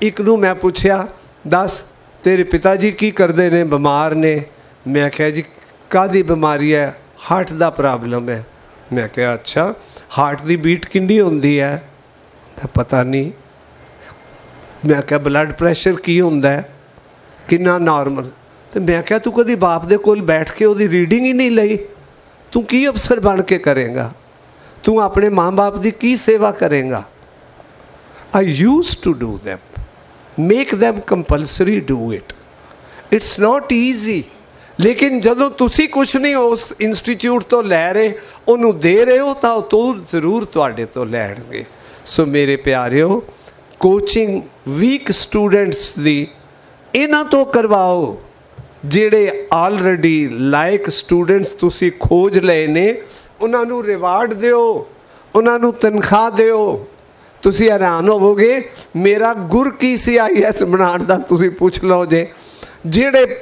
ਇੱਕ ਨੂੰ ਮੈਂ ਪੁੱਛਿਆ, ਦੱਸ, ਤੇਰੇ ਪਿਤਾ ਜੀ ਕੀ ਕਰਦੇ ਨੇ? ਬਿਮਾਰ ਨੇ? ਮੈਂ ਕਿਹਾ, ਜੀ ਕਾਦੀ ਬਿਮਾਰੀ ਹੈ ਹਾਰਟ ਦਾ ਪ੍ਰੋਬਲਮ ਹੈ ਮੈਂ ਕਿਹਾ, ਅੱਛਾ, ਹਾਰਟ ਦੀ ਬੀਟ ਕਿੰਨੀ ਹੁੰਦੀ ਹੈ ਤਾਂ ਪਤਾ ਨਹੀਂ। ਮੈਂ ਕਿਹਾ ਬਲੱਡ ਪ੍ਰੈਸ਼ਰ ਕੀ ਹੁੰਦਾ ਕਿੰਨਾ ਨਾਰਮਲ ਤੇ ਮੈਂ ਕਿਹਾ, ਤੂੰ ਕਦੀ ਬਾਪ ਦੇ ਕੋਲ ਬੈਠ ਕੇ ਉਹਦੀ ਰੀਡਿੰਗ ਹੀ ਨਹੀਂ ਲਈ? ਤੂੰ ਕੀ ਅਫਸਰ ਬਣ ਕੇ ਕਰੇਗਾ? ਤੂੰ ਆਪਣੇ ਮਾਂ-ਬਾਪ ਦੀ ਕੀ ਸੇਵਾ ਕਰੇਗਾ? I used to do them. Make them compulsory do it it's not easy ਲੇਕਿਨ ਜਦੋਂ ਤੁਸੀਂ ਕੁਝ ਨਹੀਂ ਉਸ ਇੰਸਟੀਚਿਊਟ ਤੋਂ ਲੈ ਰਹੇ, ਉਹਨੂੰ ਦੇ ਰਹੇ ਹੋ, ਤਾਂ ਉਹ ਜ਼ਰੂਰ ਤੁਹਾਡੇ ਤੋਂ ਲੈਣਗੇ। ਸੋ ਮੇਰੇ ਪਿਆਰਿਓ ਕੋਚਿੰਗ ਵੀਕ ਸਟੂਡੈਂਟਸ ਦੀ, ਇਹਨਾਂ ਤੋਂ ਕਰਵਾਓ, ਜਿਹੜੇ ਆਲਰੇਡੀ ਲਾਇਕ ਸਟੂਡੈਂਟਸ ਤੁਸੀਂ ਖੋਜ ਲਏ ਨੇ, ਉਹਨਾਂ ਨੂੰ ਰਿਵਾਰਡ ਦਿਓ, ਉਹਨਾਂ ਨੂੰ ਤਨਖਾਹ ਦਿਓ। ਤੁਸੀਂ ਹੈਰਾਨ ਹੋਵੋਗੇ, ਮੇਰਾ ਗੁਰ ਕੀ ਸੀ ਆਈਐਸ ਬਣਾਉਣ ਦਾ, ਤੁਸੀਂ ਪੁੱਛ ਲਓ ਜੇ। ਜਿਹੜੇ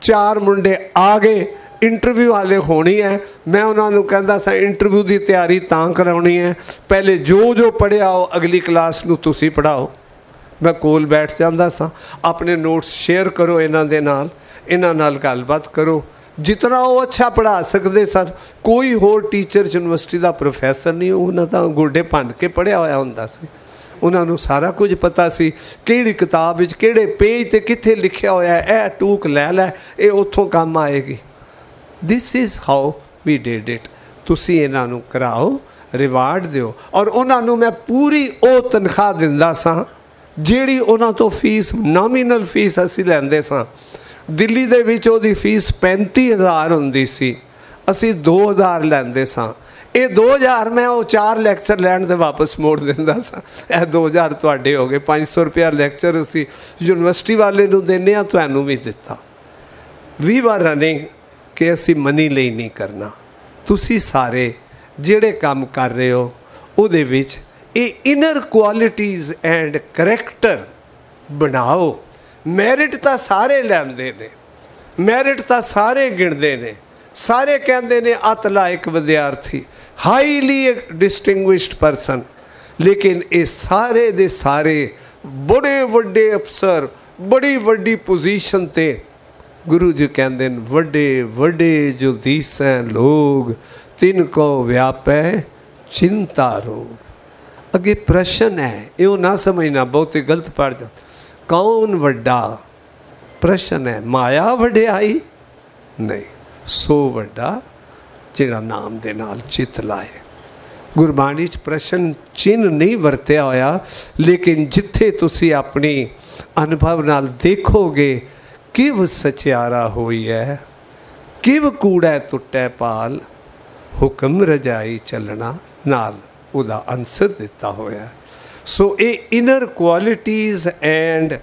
ਚਾਰ ਮੁੰਡੇ ਆ ਗਏ ਇੰਟਰਵਿਊ ਵਾਲੇ ਹੋਣੀ ਹੈ। ਮੈਂ ਉਹਨਾਂ ਨੂੰ ਕਹਿੰਦਾ ਸਾਂ ਇੰਟਰਵਿਊ ਦੀ ਤਿਆਰੀ ਤਾਂ ਕਰਾਉਣੀ ਹੈ। ਪਹਿਲੇ ਜੋ ਜੋ ਪੜਿਆ ਉਹ ਅਗਲੀ ਕਲਾਸ ਨੂੰ ਤੁਸੀਂ ਪੜਾਓ ਮੈਂ ਕੋਲ ਬੈਠ ਜਾਂਦਾ ਸਾਂ। ਆਪਣੇ ਨੋਟਸ ਸ਼ੇਅਰ ਕਰੋ ਇਹਨਾਂ ਦੇ ਨਾਲ। ਇਹਨਾਂ ਨਾਲ ਗੱਲਬਾਤ ਕਰੋ। ਜਿਤਨਾ ਉਹ ਅੱਛਾ ਪੜਾ ਸਕਦੇ ਸਨ। ਕੋਈ ਹੋਰ ਟੀਚਰ ਯੂਨੀਵਰਸਿਟੀ ਦਾ ਪ੍ਰੋਫੈਸਰ ਨਹੀਂ ਉਹਨਾਂ ਤਾਂ ਗੋਡੇ ਭੰਨ ਕੇ ਪੜਿਆ ਹੋਇਆ ਹੁੰਦਾ ਸੀ। ਉਹਨਾਂ ਨੂੰ ਸਾਰਾ ਕੁਝ ਪਤਾ ਸੀ। ਕਿਹੜੀ ਕਿਤਾਬ ਵਿੱਚ, ਕਿਹੜੇ ਪੇਜ ਤੇ ਕਿੱਥੇ ਲਿਖਿਆ ਹੋਇਆ ਇਹ ਟੂਕ ਲੈ ਲੈ, ਇਹ ਉੱਥੋਂ ਕੰਮ ਆਏਗੀ। This is how we did it ਤੁਸੀਂ ਇਹਨਾਂ ਨੂੰ ਕਰਾਓ ਰਿਵਾਰਡ ਦਿਓ। ਔਰ ਉਹਨਾਂ ਨੂੰ ਮੈਂ ਪੂਰੀ ਉਹ ਤਨਖਾਹ ਦਿੰਦਾ ਸਾਂ, ਜਿਹੜੀ ਉਹਨਾਂ ਤੋਂ ਫੀਸ ਨੋਮੀਨਲ ਫੀਸ ਅਸੀਂ ਲੈਂਦੇ ਸਾਂ। ਦਿੱਲੀ ਦੇ ਵਿੱਚ ਉਹਦੀ ਫੀਸ 35000 ਹੁੰਦੀ ਸੀ। ਅਸੀਂ 2000 ਲੈਂਦੇ ਸਾਂ। ਇਹ 2000 ਮੈਂ ਉਹ ਚਾਰ ਲੈਕਚਰ ਲੈਣ ਦੇ ਵਾਪਸ ਮੋੜ ਦਿੰਦਾ ਸਾਂ। ਇਹ 2000 ਤੁਹਾਡੇ ਹੋ ਗਏ। 500 ਰੁਪਿਆ ਲੈਕਚਰ ਅਸੀਂ ਯੂਨੀਵਰਸਿਟੀ ਵਾਲੇ ਨੂੰ ਦਿੰਨੇ ਆ, ਤੁਹਾਨੂੰ ਵੀ ਦਿੱਤਾ। ਵੀ ਵਾਰ ਰਨਿੰਗ ਕਿ ਅਸੀਂ ਮਨੀ ਲਈ ਨਹੀਂ ਕਰਨਾ। ਤੁਸੀਂ ਸਾਰੇ ਜਿਹੜੇ ਕੰਮ ਕਰ ਰਹੇ ਹੋ, ਉਹਦੇ ਵਿੱਚ ਇਹ ਇਨਰ ਕੁਆਲਿਟੀਆਂ ਐਂਡ ਕੈਰੈਕਟਰ ਬਣਾਓ। ਮੈਰਿਟ ਤਾਂ ਸਾਰੇ ਲੈਂਦੇ ਨੇ। ਮੈਰਿਟ ਤਾਂ ਸਾਰੇ ਗਿਣਦੇ ਨੇ। ਸਾਰੇ ਕਹਿੰਦੇ ਨੇ, ਅਤ ਲਾਇਕ ਵਿਦਿਆਰਥੀ ਹਾਈਲੀ ਡਿਸਟਿੰਗੁਇਸ਼ਡ ਪਰਸਨ ਲੇਕਿਨ ਇਹ ਸਾਰੇ ਦੇ ਸਾਰੇ ਬੜੇ ਵੱਡੇ ਅਫਸਰ, ਬੜੀ ਵੱਡੀ ਪੋਜੀਸ਼ਨ ਤੇ ਗੁਰੂ ਜੀ ਕਹਿੰਦੇ ਨੇ, ਵੱਡੇ ਵੱਡੇ ਜੋ ਦੀਸੈ ਲੋਗ, ਤਿਨ ਕੋ ਵਿਆਪੈ ਚਿੰਤਾ ਰੋਗ। ਅੱਗੇ ਪ੍ਰਸ਼ਨ ਹੈ ਇਹ ਨਾ ਸਮਝਣਾ, ਬਹੁਤੇ ਗਲਤ ਪੜ ਜਾ ਕੌਣ ਵੱਡਾ? ਪ੍ਰਸ਼ਨ ਹੈ ਮਾਇਆ ਵਡਿਆਈ ਨਹੀਂ, ਸੋ ਵੱਡਾ ਜਿਹੜਾ ਨਾਮ ਦੇ ਨਾਲ ਚਿਤ ਲਾਏ। ਗੁਰਬਾਣੀ ਚ ਪ੍ਰਸ਼ਨ ਚਿੰਨ ਨਹੀਂ ਵਰਤਿਆ ਹੋਇਆ, ਲੇਕਿਨ ਜਿੱਥੇ ਤੁਸੀਂ ਆਪਣੀ ਅਨੁਭਵ ਨਾਲ ਦੇਖੋਗੇ ਕਿਵ ਸਚਿਆਰਾ ਹੋਈ ਹੈ ਕਿਵ ਕੂੜਾ ਟੁੱਟੈ ਪਾਲ? ਹੁਕਮ ਰਜਾਈ ਚੱਲਣਾ ਨਾਲ ਉਹਦਾ ਅਨਸਰ ਦਿੱਤਾ ਹੋਇਆ। ਸੋ ਇਹ inner qualities and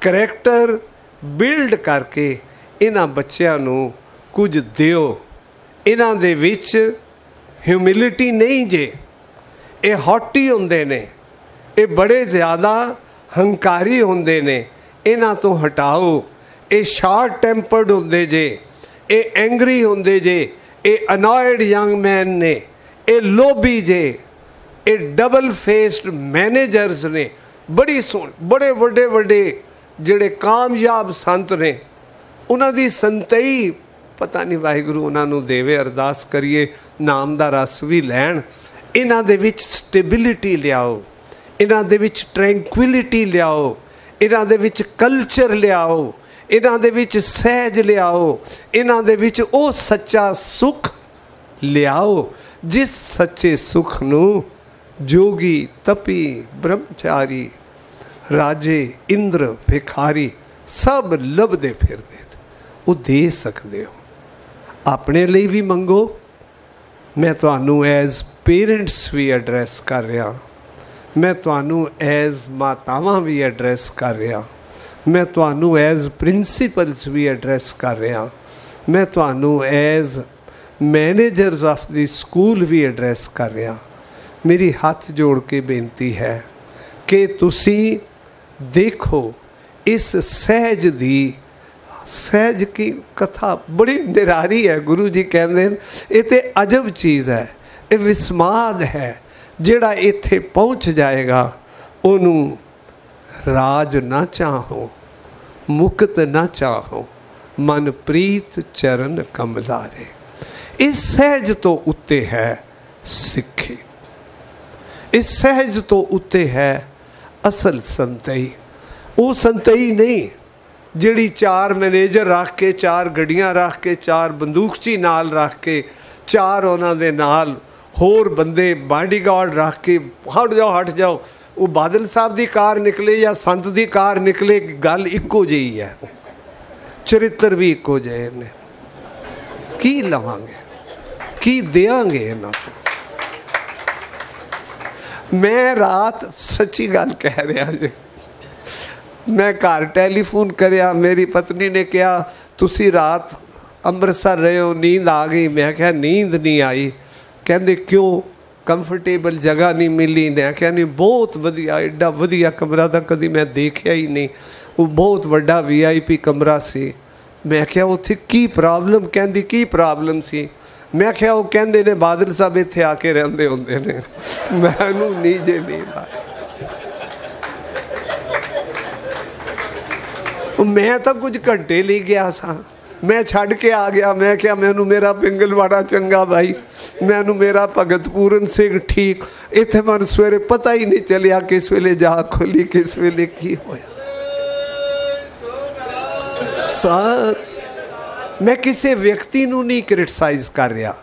character build ਕਰਕੇ ਇਹਨਾਂ ਬੱਚਿਆਂ ਨੂੰ ਕੁਝ ਦਿਓ। ਇਹਨਾਂ ਦੇ ਵਿੱਚ ਹਿਊਮਿਲਿਟੀ ਨਹੀਂ ਜੇ। ਇਹ ਹੌਟੀ ਹੁੰਦੇ ਨੇ। ਇਹ ਬੜੇ ਜ਼ਿਆਦਾ ਹੰਕਾਰੀ ਹੁੰਦੇ ਨੇ। ਇਹਨਾਂ ਤੋਂ ਹਟਾਓ। ਇਹ ਸ਼ਾਰਟ ਟੈਂਪਰਡ ਹੁੰਦੇ ਜੇ, ਇਹ ਐਂਗਰੀ ਹੁੰਦੇ ਜੇ, ਇਹ ਅਨੋਇਡ ਯੰਗ ਮੈਨ ਨੇ, ਇਹ ਲੋਭੀ ਜੇ, ਇਹ ਡਬਲ ਫੇਸਡ ਮੈਨੇਜਰਸ ਨੇ, ਬੜੀ ਸੋਹਣ, ਬੜੇ ਵੱਡੇ ਵੱਡੇ ਜਿਹੜੇ ਕਾਮਯਾਬ ਸੰਤ ਨੇ, ਉਹਨਾਂ ਦੀ ਸੰਤਈ, ਪਤਾ ਨਹੀਂ ਵਾਹਿਗੁਰੂ ਉਹਨਾਂ ਨੂੰ ਦੇਵੇ, ਅਰਦਾਸ ਕਰੀਏ, ਨਾਮ ਦਾ ਰਸ ਵੀ ਲੈਣ, ਇਹਨਾਂ ਦੇ ਵਿੱਚ ਸਟੇਬਿਲਿਟੀ ਲਿਆਓ, ਇਹਨਾਂ ਦੇ ਵਿੱਚ ਟ੍ਰੈਂਕੁਇਲਿਟੀ ਲਿਆਓ, ਇਹਨਾਂ ਦੇ ਵਿੱਚ ਕਲਚਰ ਲਿਆਓ ਇਹਨਾਂ ਦੇ ਵਿੱਚ ਸਹਿਜ ਲਿਆਓ, ਇਹਨਾਂ ਦੇ ਵਿੱਚ ਉਹ ਸੱਚਾ ਸੁਖ ਲਿਆਓ, ਜਿਸ ਸੱਚੇ ਸੁਖ ਨੂੰ ਜੋਗੀ, ਤਪੀ, ਬ੍ਰਹਮਚਾਰੀ, ਰਾਜੇ, ਇੰਦਰ, ਭਿਖਾਰੀ ਸਭ ਲੱਭਦੇ ਫਿਰਦੇ ਉਹ ਦੇ ਸਕਦੇ ਹੋ। ਆਪਣੇ ਲਈ ਵੀ ਮੰਗੋ। ਮੈਂ ਤੁਹਾਨੂੰ ਐਜ਼ ਪੇਰੈਂਟਸ ਵੀ ਐਡਰੈਸ ਕਰ ਰਿਹਾ। ਮੈਂ ਤੁਹਾਨੂੰ ਐਜ਼ ਮਾਤਾਵਾਂ ਵੀ ਐਡਰੈਸ ਕਰ ਰਿਹਾ। ਮੈਂ ਤੁਹਾਨੂੰ ਐਜ਼ ਪ੍ਰਿੰਸੀਪਲਸ ਵੀ ਐਡਰੈਸ ਕਰ ਰਿਹਾ। ਮੈਂ ਤੁਹਾਨੂੰ as managers of the school we address ਕਰ ਰਿਹਾ। ਮੇਰੀ ਹੱਥ ਜੋੜ ਕੇ ਬੇਨਤੀ ਹੈ ਕਿ ਤੁਸੀਂ ਦੇਖੋ, ਇਸ ਸਹਿਜ ਦੀ, ਸਹਿਜ ਕੀ ਕਥਾ ਬੜੀ ਨਿਰਾਰੀ ਹੈ, ਗੁਰੂ ਜੀ ਕਹਿੰਦੇ ਨੇ, ਇਹ ਤੇ ਅਜਬ ਚੀਜ਼ ਹੈ, ਇਹ ਵਿਸਮਾਦ ਹੈ। ਜਿਹੜਾ ਇੱਥੇ ਪਹੁੰਚ ਜਾਏਗਾ, ਉਹਨੂੰ ਰਾਜ ਨਾ ਚਾਹੋ। ਮੁਕਤ ਨਾ ਚਾਹੋ ਮਨ ਪ੍ਰੀਤ ਚਰਨ ਕਮਲਾਰੇ। ਇਸ ਸਹਿਜ ਤੋਂ ਉੱਤੇ ਹੈ ਸਿੱਖੀ। ਇਸ ਸਹਿਜ ਤੋਂ ਉੱਤੇ ਹੈ ਅਸਲ ਸੰਤਈ। ਉਹ ਸੰਤਈ ਨਹੀਂ, ਜਿਹੜੀ ਚਾਰ ਮੈਨੇਜਰ ਰੱਖ ਕੇ, ਚਾਰ ਗੱਡੀਆਂ ਰੱਖ ਕੇ, ਚਾਰ ਬੰਦੂਕਚੀ ਨਾਲ ਰੱਖ ਕੇ, ਚਾਰ ਉਹਨਾਂ ਦੇ ਨਾਲ ਹੋਰ ਬੰਦੇ ਬਾਡੀਗਾਰਡ ਰੱਖ ਕੇ, ਹਟ ਜਾਓ ਹਟ ਜਾਓ ਉਹ ਬਾਦਲ ਸਾਹਿਬ ਦੀ ਕਾਰ ਨਿਕਲੇ ਜਾਂ ਸੰਤ ਦੀ ਕਾਰ ਨਿਕਲੇ, ਗੱਲ ਇੱਕੋ ਜਿਹੀ ਹੈ। ਚਰਿੱਤਰ ਵੀ ਇੱਕੋ ਜਿਹੇ ਨੇ। ਕੀ ਲਵਾਂਗੇ? ਕੀ ਦੇਾਂਗੇ ਇਹਨਾਂ ਤੋਂ? ਮੈਂ ਰਾਤ ਸੱਚੀ ਗੱਲ ਕਹਿ ਰਿਹਾ ਜੀ। ਮੈਂ ਘਰ ਟੈਲੀਫੋਨ ਕਰਿਆ, ਮੇਰੀ ਪਤਨੀ ਨੇ ਕਿਹਾ, ਤੁਸੀਂ ਰਾਤ ਅੰਮ੍ਰਿਤਸਰ ਰਹੇ ਹੋ, ਨੀਂਦ ਆ ਗਈ। ਮੈਂ ਕਿਹਾ, ਨੀਂਦ ਨਹੀਂ ਆਈ। ਕਹਿੰਦੇ, ਕਿਉਂ? ਕੰਫਰਟੇਬਲ ਜਗ੍ਹਾ ਨਹੀਂ ਮਿਲੀ। ਨੇ ਨਹੀਂ, ਬਹੁਤ ਵਧੀਆ, ਐਡਾ ਵਧੀਆ ਕਮਰਾ ਤਾਂ ਕਦੀ ਮੈਂ ਦੇਖਿਆ ਹੀ ਨਹੀਂ। ਉਹ ਬਹੁਤ ਵੱਡਾ ਵੀਆਈਪੀ ਕਮਰਾ ਸੀ। ਮੈਂ ਕਿਹਾ, ਉੱਥੇ ਕੀ ਪ੍ਰੋਬਲਮ ਕਹਿੰਦੀ, ਕੀ ਪ੍ਰੋਬਲਮ ਸੀ? ਮੈਂ ਕਿਹਾ, ਉਹ ਕਹਿੰਦੇ ਨੇ, ਬਾਦਲ ਸਾਹਿਬ ਇੱਥੇ ਆ ਕੇ ਰਹਿੰਦੇ ਹੁੰਦੇ ਨੇ। ਮੈਨੂੰ ਨਹੀਂ ਜੇ ਨਹੀਂ ਉਹ ਮੈਂ ਤਾਂ ਕੁਝ ਘੰਟੇ ਲਈ ਗਿਆ ਸਾਂ। ਮੈਂ ਛੱਡ ਕੇ ਆ ਗਿਆ। ਮੈਂ ਕਿਹਾ, ਮੈਨੂੰ ਮੇਰਾ ਪਿੰਗਲਵਾੜਾ ਚੰਗਾ ਭਾਈ ਮੈਨੂੰ ਮੇਰਾ ਭਗਤ ਪੂਰਨ ਸਿੰਘ ਠੀਕ। ਇੱਥੇ ਮਨ ਸਵੇਰੇ ਪਤਾ ਹੀ ਨਹੀਂ ਚੱਲਿਆ ਕਿਸ ਵੇਲੇ ਜਾ ਖੋਲੀ, ਕਿਸ ਵੇਲੇ ਕੀ ਹੋਇਆ। ਸਾਥ। ਮੈਂ ਕਿਸੇ ਵਿਅਕਤੀ ਨੂੰ ਨਹੀਂ ਕ੍ਰਿਟਿਸਾਈਜ਼ ਕਰ ਰਿਹਾ।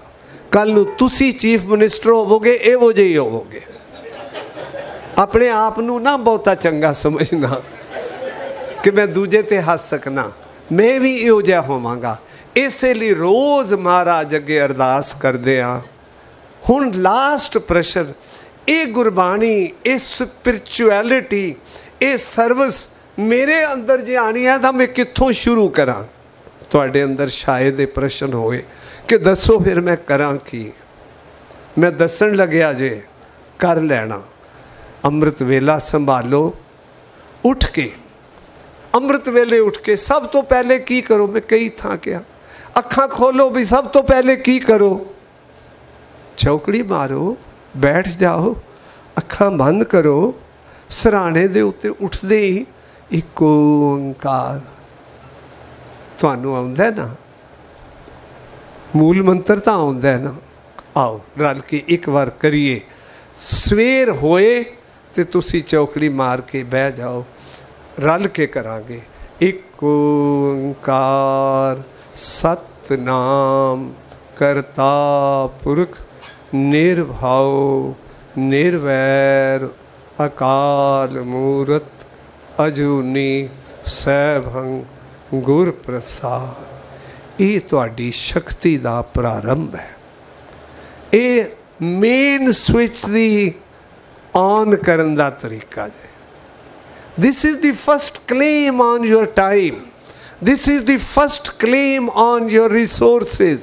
ਕੱਲ ਨੂੰ ਤੁਸੀਂ ਚੀਫ ਮਿਨਿਸਟਰ ਹੋਵੋਗੇ, ਇਹੋ ਜਿਹੇ ਹੋਵੋਗੇ। ਆਪਣੇ ਆਪ ਨੂੰ ਨਾ ਬਹੁਤਾ ਚੰਗਾ ਸਮਝਣਾ, ਕਿ ਮੈਂ ਦੂਜੇ ਤੇ ਹੱਸ ਸਕਣਾ। ਮੈਂ ਵੀ ਇਹੋ ਜਿਹਾ ਹੋਵਾਂਗਾ। ਇਸੇ ਲਈ ਰੋਜ਼ ਮਹਾਰਾਜ ਅੱਗੇ ਅਰਦਾਸ ਕਰਦੇ ਆ। ਹੁਣ ਲਾਸਟ ਪ੍ਰਸ਼ਨ ਇਹ ਗੁਰਬਾਣੀ, ਇਹ ਸਪਿਰਚੁਅਲਿਟੀ ਇਹ ਸਰਵਿਸ ਮੇਰੇ ਅੰਦਰ ਜੇ ਆਣੀ ਹੈ ਤਾਂ ਮੈਂ ਕਿੱਥੋਂ ਸ਼ੁਰੂ ਕਰਾਂ? ਤੁਹਾਡੇ ਅੰਦਰ ਸ਼ਾਇਦ ਇਹ ਪ੍ਰਸ਼ਨ ਹੋਵੇ ਕਿ ਦੱਸੋ ਫਿਰ ਮੈਂ ਕਰਾਂ ਕੀ? ਮੈਂ ਦੱਸਣ ਲੱਗਿਆ ਜੇ, ਕਰ ਲੈਣਾ। ਅੰਮ੍ਰਿਤ ਵੇਲਾ ਸੰਭਾਲੋ, ਉੱਠ ਕੇ ਅੰਮ੍ਰਿਤ ਵੇਲੇ ਉੱਠ ਕੇ ਸਭ ਤੋਂ ਪਹਿਲੇ ਕੀ ਕਰੋ? ਮੈਂ ਕਈ ਥਾਂ ਕਿਹਾ। ਅੱਖਾਂ ਖੋਲੋ ਵੀ ਸਭ ਤੋਂ ਪਹਿਲੇ ਕੀ ਕਰੋ? ਚੌਕੜੀ ਮਾਰੋ, ਬੈਠ ਜਾਓ, ਅੱਖਾਂ ਬੰਦ ਕਰੋ, ਸਰਾਣੇ ਦੇ ਉੱਤੇ ਉੱਠਦੇ ਹੀ ਇੱਕ ਓੰਕਾਰ। ਤੁਹਾਨੂੰ ਆਉਂਦਾ ਨਾ? ਮੂਲ ਮੰਤਰ ਤਾਂ ਆਉਂਦਾ ਨਾ? ਆਓ, ਰਲ ਕੇ ਇੱਕ ਵਾਰ ਕਰੀਏ। ਸਵੇਰ ਹੋਏ ਤੇ ਤੁਸੀਂ ਚੌਕੜੀ ਮਾਰ ਕੇ ਬਹਿ ਜਾਓ। ਰਲ ਕੇ ਕਰਾਂਗੇ। ਇੱਕ ਓੰਕਾਰ ਸਤਨਾਮ ਕਰਤਾ ਪੁਰਖ ਨਿਰਭਉ ਨਿਰਵੈਰ ਅਕਾਲ ਮੂਰਤ ਅਜੂਨੀ ਸੈਭੰ ਗੁਰ ਪ੍ਰਸਾਦ। ਇਹ ਤੁਹਾਡੀ ਸ਼ਕਤੀ ਦਾ ਪ੍ਰਾਰੰਭ ਹੈ। ਇਹ ਮੇਨ ਸਵਿਚ ਦੀ ਔਨ ਕਰਨ ਦਾ ਤਰੀਕਾ ਹੈ। This is the first claim on your time. This is the first claim on your resources.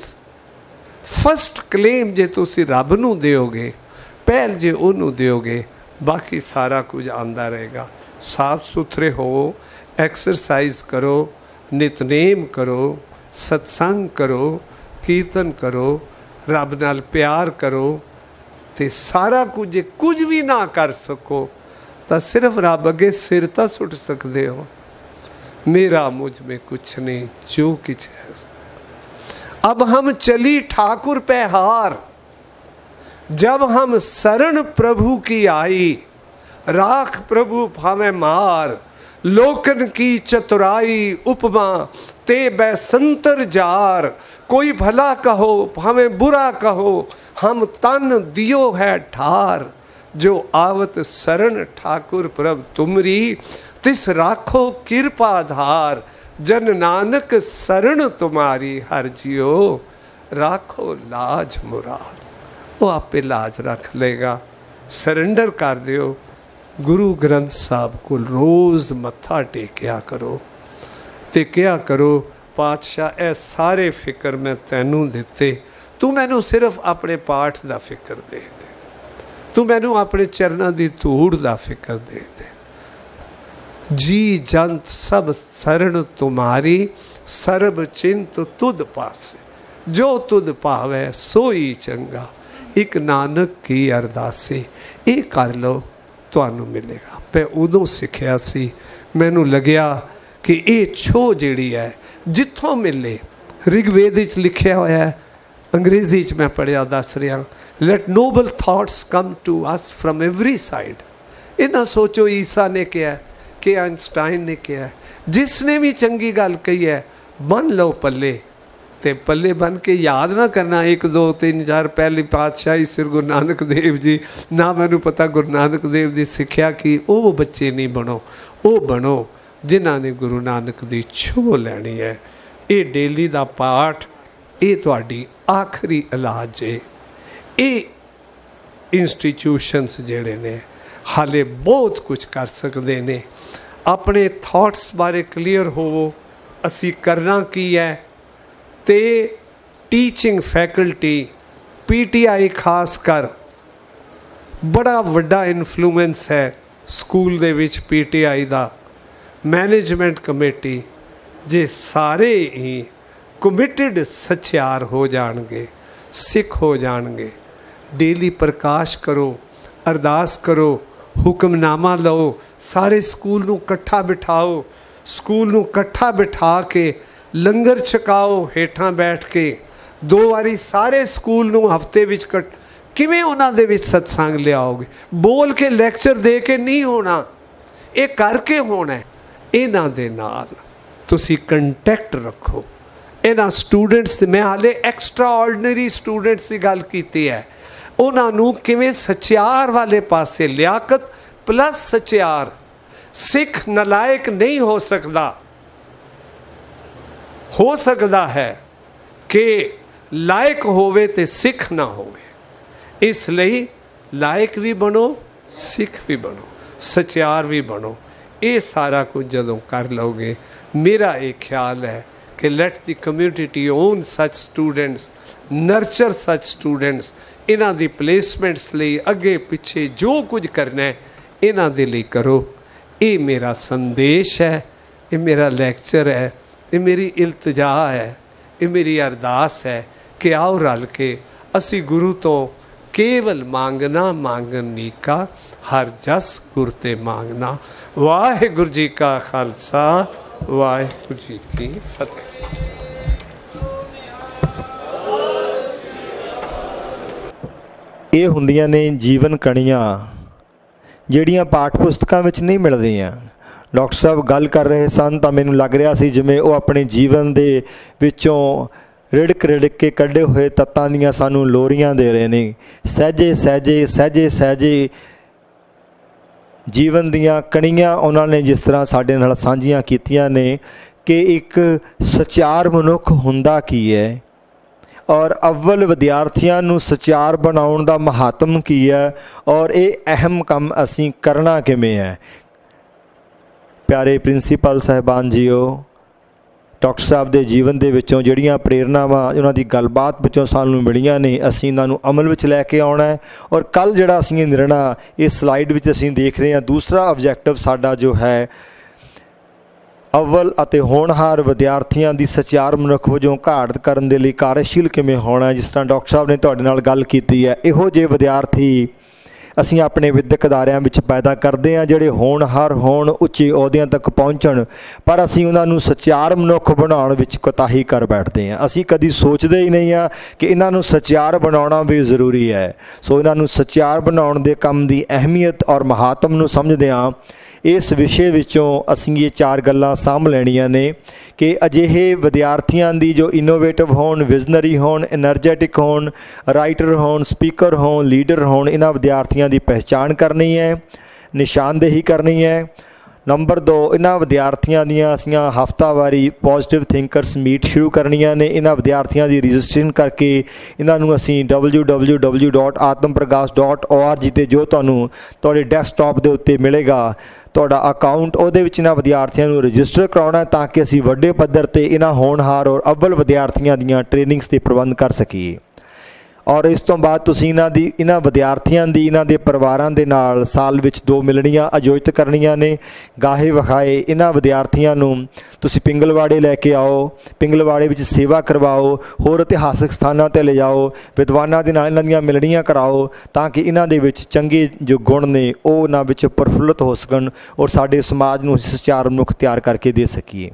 First claim ਜੇ ਤੁਸੀਂ ਰੱਬ ਨੂੰ ਦਿਓਗੇ, ਪਹਿਲ ਜੇ ਉਹਨੂੰ ਦਿਓਗੇ, ਬਾਕੀ ਸਾਰਾ ਕੁਝ ਆਂਦਾ ਰਹੇਗਾ। ਸਾਫ਼ ਸੁਥਰੇ ਹੋਵੋ ਐਕਸਰਸਾਈਜ਼ ਕਰੋ, ਨਿਤਨੇਮ ਕਰੋ, ਸਤਸੰਗ ਕਰੋ, ਕੀਰਤਨ ਕਰੋ, ਰੱਬ ਨਾਲ ਪਿਆਰ ਕਰੋ ਤੇ ਸਾਰਾ ਕੁਝ ਕੁਝ ਵੀ ਨਾ ਕਰ ਸਕੋ ਤਾਂ ਸਿਰਫ ਰੱਬ ਅੱਗੇ ਸਿਰ ਤਾਂ ਸੁੱਟ ਸਕਦੇ ਹੋ ਮੇਰਾ ਮੁਝ में ਕੁਛ ਨਹੀਂ ਜੋ ਕੁਛ ਹੈ अब हम चली ठाकुर पे हार जब हम शरण प्रभु की आई राख प्रभु भावे मार लोकन की चतुराई उपमा ते बैसंतर जार कोई भला कहो भावे बुरा कहो हम तन दियो है ठार ਜੋ ਆਵਤ ਸਰਣ ਠਾਕੁਰ ਪ੍ਰਭ ਤੁਮਰੀ, ਤਿਸ ਰਾਖੋ ਕਿਰਪਾ ਆਧਾਰ ਜਨ ਨਾਨਕ ਸਰਣ ਤੁਮਾਰੀ ਹਰ ਜਿਓ ਰਾਖੋ ਲਾਜ ਮੁਰਾਦ। ਉਹ ਆਪੇ ਲਾਜ ਰੱਖ ਲੇਗਾ ਸਰੈਂਡਰ ਕਰ ਦਿਓ। ਗੁਰੂ ਗ੍ਰੰਥ ਸਾਹਿਬ ਕੋਲ ਰੋਜ਼ ਮੱਥਾ ਟੇਕਿਆ ਕਰੋ। ਤੇ ਕਿਹਾ ਕਰੋ, ਪਾਤਸ਼ਾਹ, ਇਹ ਸਾਰੇ ਫਿਕਰ ਮੈਂ ਤੈਨੂੰ ਦਿੱਤੇ। ਤੂੰ ਮੈਨੂੰ ਸਿਰਫ ਆਪਣੇ ਪਾਠ ਦਾ ਫਿਕਰ ਦੇ। ਤੂੰ ਮੈਨੂੰ ਆਪਣੇ ਚਰਨਾਂ ਦੀ ਧੂੜ ਦਾ ਫਿਕਰ ਦੇ ਦੇ। ਜੀ ਜੰਤ ਸਭ ਸਰਣ ਤੁਮਾਰੀ, ਸਰਬ ਚਿੰਤ ਤੁਧ ਪਾਸੇ। ਜੋ ਤੁਧ ਭਾਵੇ, ਸੋਈ ਚੰਗਾ। ਇੱਕ ਨਾਨਕ ਕੀ ਅਰਦਾਸੇ, ਇਹ ਕਰ ਲਓ, ਤੁਹਾਨੂੰ ਮਿਲੇਗਾ। ਮੈਂ ਉਦੋਂ ਸਿੱਖਿਆ ਸੀ, ਮੈਨੂੰ ਲੱਗਿਆ ਕਿ ਇਹ ਛੋ ਜਿਹੜੀ ਹੈ, ਜਿੱਥੋਂ ਮਿਲੇ। ਰਿਗਵੇਦ ਵਿੱਚ ਲਿਖਿਆ ਹੋਇਆ ਹੈ, ਅੰਗਰੇਜ਼ੀ ਚ ਮੈਂ ਪੜਿਆ ਦੱਸ ਰਿਹਾ। Let noble thoughts come to us from every side ਨਾ ਸੋਚੋ, ਈਸਾ ਨੇ ਕਿਹਾ ਕਿ ਆਇਨਸਟਾਈਨ ਨੇ ਕਿਹਾ ਜਿਸ ਨੇ ਵੀ ਚੰਗੀ ਗੱਲ ਕਹੀ ਹੈ ਮੰਨ ਲਓ ਪੱਲੇ ਤੇ ਪੱਲੇ ਬਨ ਕੇ ਯਾਦ ਨਾ ਕਰਨਾ। 1 2 3 4 ਪਹਿਲੀ ਪਾਤਸ਼ਾਹੀ ਸਿਰ ਗੁਰੂ ਨਾਨਕ ਦੇਵ ਜੀ, ਨਾ ਮੈਨੂੰ ਪਤਾ ਗੁਰੂ ਨਾਨਕ ਦੇਵ ਦੀ ਸਿੱਖਿਆ ਕੀ, ਉਹ ਬੱਚੇ ਨਹੀਂ ਬਣੋ, ਉਹ ਬਣੋ ਜਿਨ੍ਹਾਂ ਨੇ ਗੁਰੂ ਨਾਨਕ ਦੀ ਛੋਹ ਲੈਣੀ ਹੈ। ਇਹ ਡੇਲੀ ਦਾ ਪਾਠ, ਇਹ ਤੁਹਾਡੀ ਆਖਰੀ ਇਲਾਜ ਹੈ। ਇਹ ਇੰਸਟੀਟਿਊਸ਼ਨਸ ਜਿਹੜੇ ਨੇ, ਹਾਲੇ ਬਹੁਤ ਕੁਝ ਕਰ ਸਕਦੇ ਨੇ। ਆਪਣੇ ਥਾਟਸ ਬਾਰੇ ਕਲੀਅਰ ਹੋਵੋ, ਅਸੀਂ ਕਰਨਾ ਕੀ ਹੈ? ਤੇ ਟੀਚਿੰਗ ਫੈਕਲਟੀ ਪੀਟੀਆਈ ਖਾਸ ਕਰ, ਬੜਾ ਵੱਡਾ ਇਨਫਲੂਐਂਸ ਹੈ ਸਕੂਲ ਦੇ ਵਿੱਚ ਪੀਟੀਆਈ ਦਾ। ਮੈਨੇਜਮੈਂਟ ਕਮੇਟੀ ਜੇ ਸਾਰੇ ਹੀ ਕਮਿਟਡ ਸਚਿਆਰ ਹੋ ਜਾਣਗੇ, ਸਿੱਖ ਹੋ ਜਾਣਗੇ ਡੇਲੀ ਪ੍ਰਕਾਸ਼ ਕਰੋ, ਅਰਦਾਸ ਕਰੋ, ਹੁਕਮਨਾਮਾ ਲਓ, ਸਾਰੇ ਸਕੂਲ ਨੂੰ ਇਕੱਠਾ ਬਿਠਾਓ, ਸਕੂਲ ਨੂੰ ਇਕੱਠਾ ਬਿਠਾ ਕੇ ਲੰਗਰ ਛਕਾਓ ਹੇਠਾਂ ਬੈਠ ਕੇ। ਦੋ ਵਾਰੀ ਸਾਰੇ ਸਕੂਲ ਨੂੰ ਹਫ਼ਤੇ ਵਿੱਚ ਕਿਵੇਂ ਉਹਨਾਂ ਦੇ ਵਿੱਚ ਸਤਸੰਗ ਲਿਆਓਗੇ? ਬੋਲ ਕੇ ਲੈਕਚਰ ਦੇ ਕੇ ਨਹੀਂ ਹੋਣਾ। ਇਹ ਕਰਕੇ ਹੋਣਾ ਇਹਨਾਂ ਦੇ ਨਾਲ ਤੁਸੀਂ ਕੰਟੈਕਟ ਰੱਖੋ। ਇਹਨਾਂ ਸਟੂਡੈਂਟਸ ਮੈਂ ਹਾਲੇ ਐਕਸਟਰਾ ਆਰਡੀਨਰੀ ਸਟੂਡੈਂਟਸ ਦੀ ਗੱਲ ਕੀਤੀ ਹੈ। ਉਹਨਾਂ ਨੂੰ ਕਿਵੇਂ ਸਚਿਆਰ ਵਾਲੇ ਪਾਸੇ ਲਿਆਕਤ ਪਲੱਸ ਸਚਿਆਰ, ਸਿੱਖ ਨਲਾਇਕ ਨਹੀਂ ਹੋ ਸਕਦਾ। ਹੋ ਸਕਦਾ ਹੈ ਕਿ ਲਾਇਕ ਹੋਵੇ ਤੇ ਸਿੱਖ ਨਾ ਹੋਵੇ। ਇਸ ਲਈ ਲਾਇਕ ਵੀ ਬਣੋ, ਸਿੱਖ ਵੀ ਬਣੋ, ਸਚਿਆਰ ਵੀ ਬਣੋ। ਇਹ ਸਾਰਾ ਕੁਝ ਜਦੋਂ ਕਰ ਲਓਗੇ, ਮੇਰਾ ਇਹ ਖਿਆਲ ਹੈ ਕਿ let the community own such students nurture such students ਇਹਨਾਂ ਦੀ ਪਲੇਸਮੈਂਟਸ ਲਈ ਅੱਗੇ ਪਿੱਛੇ ਜੋ ਕੁਝ ਕਰਨਾ ਹੈ, ਇਹਨਾਂ ਦੇ ਲਈ ਕਰੋ। ਇਹ ਮੇਰਾ ਸੰਦੇਸ਼ ਹੈ, ਇਹ ਮੇਰਾ ਲੈਕਚਰ ਹੈ, ਇਹ ਮੇਰੀ ਇਲਤਜਾ ਹੈ, ਇਹ ਮੇਰੀ ਅਰਦਾਸ ਹੈ ਕਿ ਆਓ ਰਲ ਕੇ ਅਸੀਂ ਗੁਰੂ ਤੋਂ ਕੇਵਲ ਮੰਗਣਾ ਮੰਗਨ ਨੀਕਾ ਹਰ ਜਸ ਗੁਰ ਤੇ ਮੰਗਣਾ। ਵਾਹਿਗੁਰੂ ਜੀ ਕਾ ਖਾਲਸਾ, ਵਾਹਿਗੁਰੂ ਜੀ ਕੀ ਫਤਿਹ। ਇਹ ਹੁੰਦੀਆਂ ਨੇ ਜੀਵਨ ਕਣੀਆਂ, ਜਿਹੜੀਆਂ ਪਾਠ ਪੁਸਤਕਾਂ ਵਿੱਚ ਨਹੀਂ ਮਿਲਦੀਆਂ। ਡਾਕਟਰ ਸਾਹਿਬ ਗੱਲ ਕਰ ਰਹੇ ਸਨ ਤਾਂ ਮੈਨੂੰ ਲੱਗ ਰਿਹਾ ਸੀ ਜਿਵੇਂ ਉਹ ਆਪਣੇ ਜੀਵਨ ਦੇ ਵਿੱਚੋਂ ਰਿੜਕ ਰਿੜਕ ਕੇ ਕੱਢੇ ਹੋਏ ਤੱਤਾਂ ਦੀਆਂ ਸਾਨੂੰ ਲੋਰੀਆਂ ਦੇ ਰਹੇ ਨੇ। ਸਹਜੇ ਸਹਜੇ ਸਹਜੇ ਸਹਜੇ ਜੀਵਨ ਦੀਆਂ ਕਣੀਆਂ ਉਹਨਾਂ ਨੇ ਜਿਸ ਤਰ੍ਹਾਂ ਸਾਡੇ ਨਾਲ ਸਾਂਝੀਆਂ ਕੀਤੀਆਂ ਨੇ ਕਿ ਇੱਕ ਸਚਾਰ ਮਨੁੱਖ ਹੁੰਦਾ ਕੀ ਹੈ? ਔਰ ਅਵਲ ਵਿਦਿਆਰਥੀਆਂ ਨੂੰ ਸਚਾਰ ਬਣਾਉਣ ਦਾ ਮਹੱਤਵ ਕੀ ਹੈ? ਔਰ ਇਹ ਅਹਿਮ ਕੰਮ ਅਸੀਂ ਕਰਨਾ ਕਿਵੇਂ ਹੈ? ਪਿਆਰੇ ਪ੍ਰਿੰਸੀਪਲ ਸਹਿਬਾਨ ਜੀਓ, ਡਾਕਟਰ ਸਾਹਿਬ ਦੇ ਜੀਵਨ ਦੇ ਵਿੱਚੋਂ ਜਿਹੜੀਆਂ ਪ੍ਰੇਰਨਾਵਾਂ ਉਹਨਾਂ ਦੀ ਗੱਲਬਾਤ ਵਿੱਚੋਂ ਸਾਨੂੰ ਮਿਲੀਆਂ ਨੇ, ਅਸੀਂ ਇਹਨਾਂ ਨੂੰ ਅਮਲ ਵਿੱਚ ਲੈ ਕੇ ਆਉਣਾ ਹੈ। ਔਰ ਕੱਲ ਜਿਹੜਾ ਅਸੀਂ ਇਹ ਨਿਰਣਾ, ਇਸ ਸਲਾਈਡ ਵਿੱਚ ਅਸੀਂ ਦੇਖ ਰਹੇ ਹਾਂ, ਦੂਸਰਾ ਆਬਜੈਕਟਿਵ ਸਾਡਾ ਜੋ ਹੈ ਅਵਲ ਅਤੇ ਹੋਣਹਾਰ ਵਿਦਿਆਰਥੀਆਂ ਦੀ ਸਚਾਰ ਮਨੁੱਖ ਵਜੋਂ ਘਾੜਤ ਕਰਨ ਦੇ ਲਈ ਕਾਰਜਸ਼ੀਲ ਕਿਵੇਂ ਹੋਣਾ ਜਿਸ ਤਰ੍ਹਾਂ ਡਾਕਟਰ ਸਾਹਿਬ ਨੇ ਤੁਹਾਡੇ ਨਾਲ ਗੱਲ ਕੀਤੀ ਹੈ, ਇਹੋ ਜਿਹੇ ਵਿਦਿਆਰਥੀ ਅਸੀਂ ਆਪਣੇ ਵਿਦਿਅਕ ਅਦਾਰਿਆਂ ਵਿੱਚ ਪੈਦਾ ਕਰਦੇ ਹਾਂ, ਜਿਹੜੇ ਹੋਣਹਾਰ ਹੋਣ, ਉੱਚੇ ਅਹੁਦਿਆਂ ਤੱਕ ਪਹੁੰਚਣ, ਪਰ ਅਸੀਂ ਉਹਨਾਂ ਨੂੰ ਸਚਾਰ ਮਨੁੱਖ ਬਣਾਉਣ ਵਿੱਚ ਕੋਤਾਹੀ ਕਰ ਬੈਠਦੇ ਹਾਂ। ਅਸੀਂ ਕਦੀ ਸੋਚਦੇ ਹੀ ਨਹੀਂ ਆ ਕਿ ਇਹਨਾਂ ਨੂੰ ਸਚਾਰ ਬਣਾਉਣਾ ਵੀ ਜ਼ਰੂਰੀ ਹੈ। ਸੋ ਇਹਨਾਂ ਨੂੰ ਸਚਾਰ ਬਣਾਉਣ ਦੇ ਕੰਮ ਦੀ ਅਹਿਮੀਅਤ ਔਰ ਮਹਾਤਮ ਨੂੰ ਸਮਝਦੇ ਹਾਂ। ਇਸ ਵਿਸ਼ੇ ਵਿੱਚੋਂ ਅਸੀਂ ਇਹ ਚਾਰ ਗੱਲਾਂ ਸਾਂਭ ਲੈਣੀਆਂ ਨੇ ਕਿ ਅਜਿਹੇ ਵਿਦਿਆਰਥੀਆਂ ਦੀ ਜੋ ਇਨੋਵੇਟਿਵ ਹੋਣ ਵਿਜ਼ਨਰੀ ਹੋਣ એનર્ਜੈਟਿਕ ਹੋਣ ਰਾਈਟਰ ਹੋਣ ਸਪੀਕਰ ਹੋਣ ਲੀਡਰ ਹੋਣ, ਇਹਨਾਂ ਵਿਦਿਆਰਥੀਆਂ ਦੀ ਪਹਿਚਾਣ ਕਰਨੀ ਹੈ, ਨਿਸ਼ਾਨਦੇਹੀ ਕਰਨੀ ਹੈ। ਨੰਬਰ 2 ਇਹਨਾਂ ਵਿਦਿਆਰਥੀਆਂ ਦੀਆਂ ਅਸੀਂ ਹਫਤਾਵਾਰੀ ਪੋਜ਼ਿਟਿਵ ਥਿੰਕਰਸ ਮੀਟ ਸ਼ੁਰੂ ਕਰਨੀਆਂ ਨੇ। ਇਹਨਾਂ ਵਿਦਿਆਰਥੀਆਂ ਦੀ ਰਜਿਸਟ੍ਰੇਸ਼ਨ ਕਰਕੇ ਇਹਨਾਂ ਨੂੰ ਅਸੀਂ www.aatmprakash.org ਤੇ ਜੋ ਤੁਹਾਨੂੰ ਤੁਹਾਡੇ ਡੈਸਕਟਾਪ ਦੇ ਉੱਤੇ ਮਿਲੇਗਾ ਤੁਹਾਡਾ ਅਕਾਊਂਟ ਉਹਦੇ ਵਿੱਚ ਇਹਨਾਂ ਵਿਦਿਆਰਥੀਆਂ ਨੂੰ ਰਜਿਸਟਰ ਕਰਾਉਣਾ ਤਾਂ ਕਿ ਅਸੀਂ ਵੱਡੇ ਪੱਧਰ ਤੇ ਇਹਨਾਂ ਹੋਣਹਾਰ ਔਰ ਅਵਲ ਵਿਦਿਆਰਥੀਆਂ ਦੀਆਂ ਟ੍ਰੇਨਿੰਗਸ ਤੇ ਪ੍ਰਬੰਧ ਕਰ ਸਕੀਏ। ਔਰ ਇਸ ਤੋਂ ਬਾਅਦ ਤੁਸੀਂ ਇਹਨਾਂ ਦੀ, ਇਹਨਾਂ ਵਿਦਿਆਰਥੀਆਂ ਦੀ, ਇਹਨਾਂ ਦੇ ਪਰਿਵਾਰਾਂ ਦੇ ਨਾਲ ਸਾਲ ਵਿੱਚ ਦੋ ਮਿਲਣੀਆਂ ਆਯੋਜਿਤ ਕਰਨੀਆਂ ਨੇ, ਗਾਹੇ ਵਿਖਾਏ ਇਹਨਾਂ ਵਿਦਿਆਰਥੀਆਂ ਨੂੰ ਤੁਸੀਂ ਪਿੰਗਲਵਾੜੇ ਲੈ ਕੇ ਆਓ, ਪਿੰਗਲਵਾੜੇ ਵਿੱਚ ਸੇਵਾ ਕਰਵਾਓ, ਹੋਰ ਇਤਿਹਾਸਕ ਸਥਾਨਾਂ ਤੇ ਲਿਜਾਓ ਵਿਦਵਾਨਾਂ ਦੇ ਨਾਲ ਇਹਨਾਂ ਦੀਆਂ ਮਿਲਣੀਆਂ ਕਰਾਓ, ਤਾਂ ਕਿ ਇਹਨਾਂ ਦੇ ਵਿੱਚ ਚੰਗੇ ਜੋ ਗੁਣ ਨੇ, ਉਹ ਉਹਨਾਂ ਵਿੱਚ ਪ੍ਰਫੁੱਲਤ ਹੋ ਸਕਣ ਔਰ ਸਾਡੇ ਸਮਾਜ ਨੂੰ ਸਚਾਰ ਮਨੁੱਖ ਤਿਆਰ ਕਰਕੇ ਦੇ ਸਕੀਏ।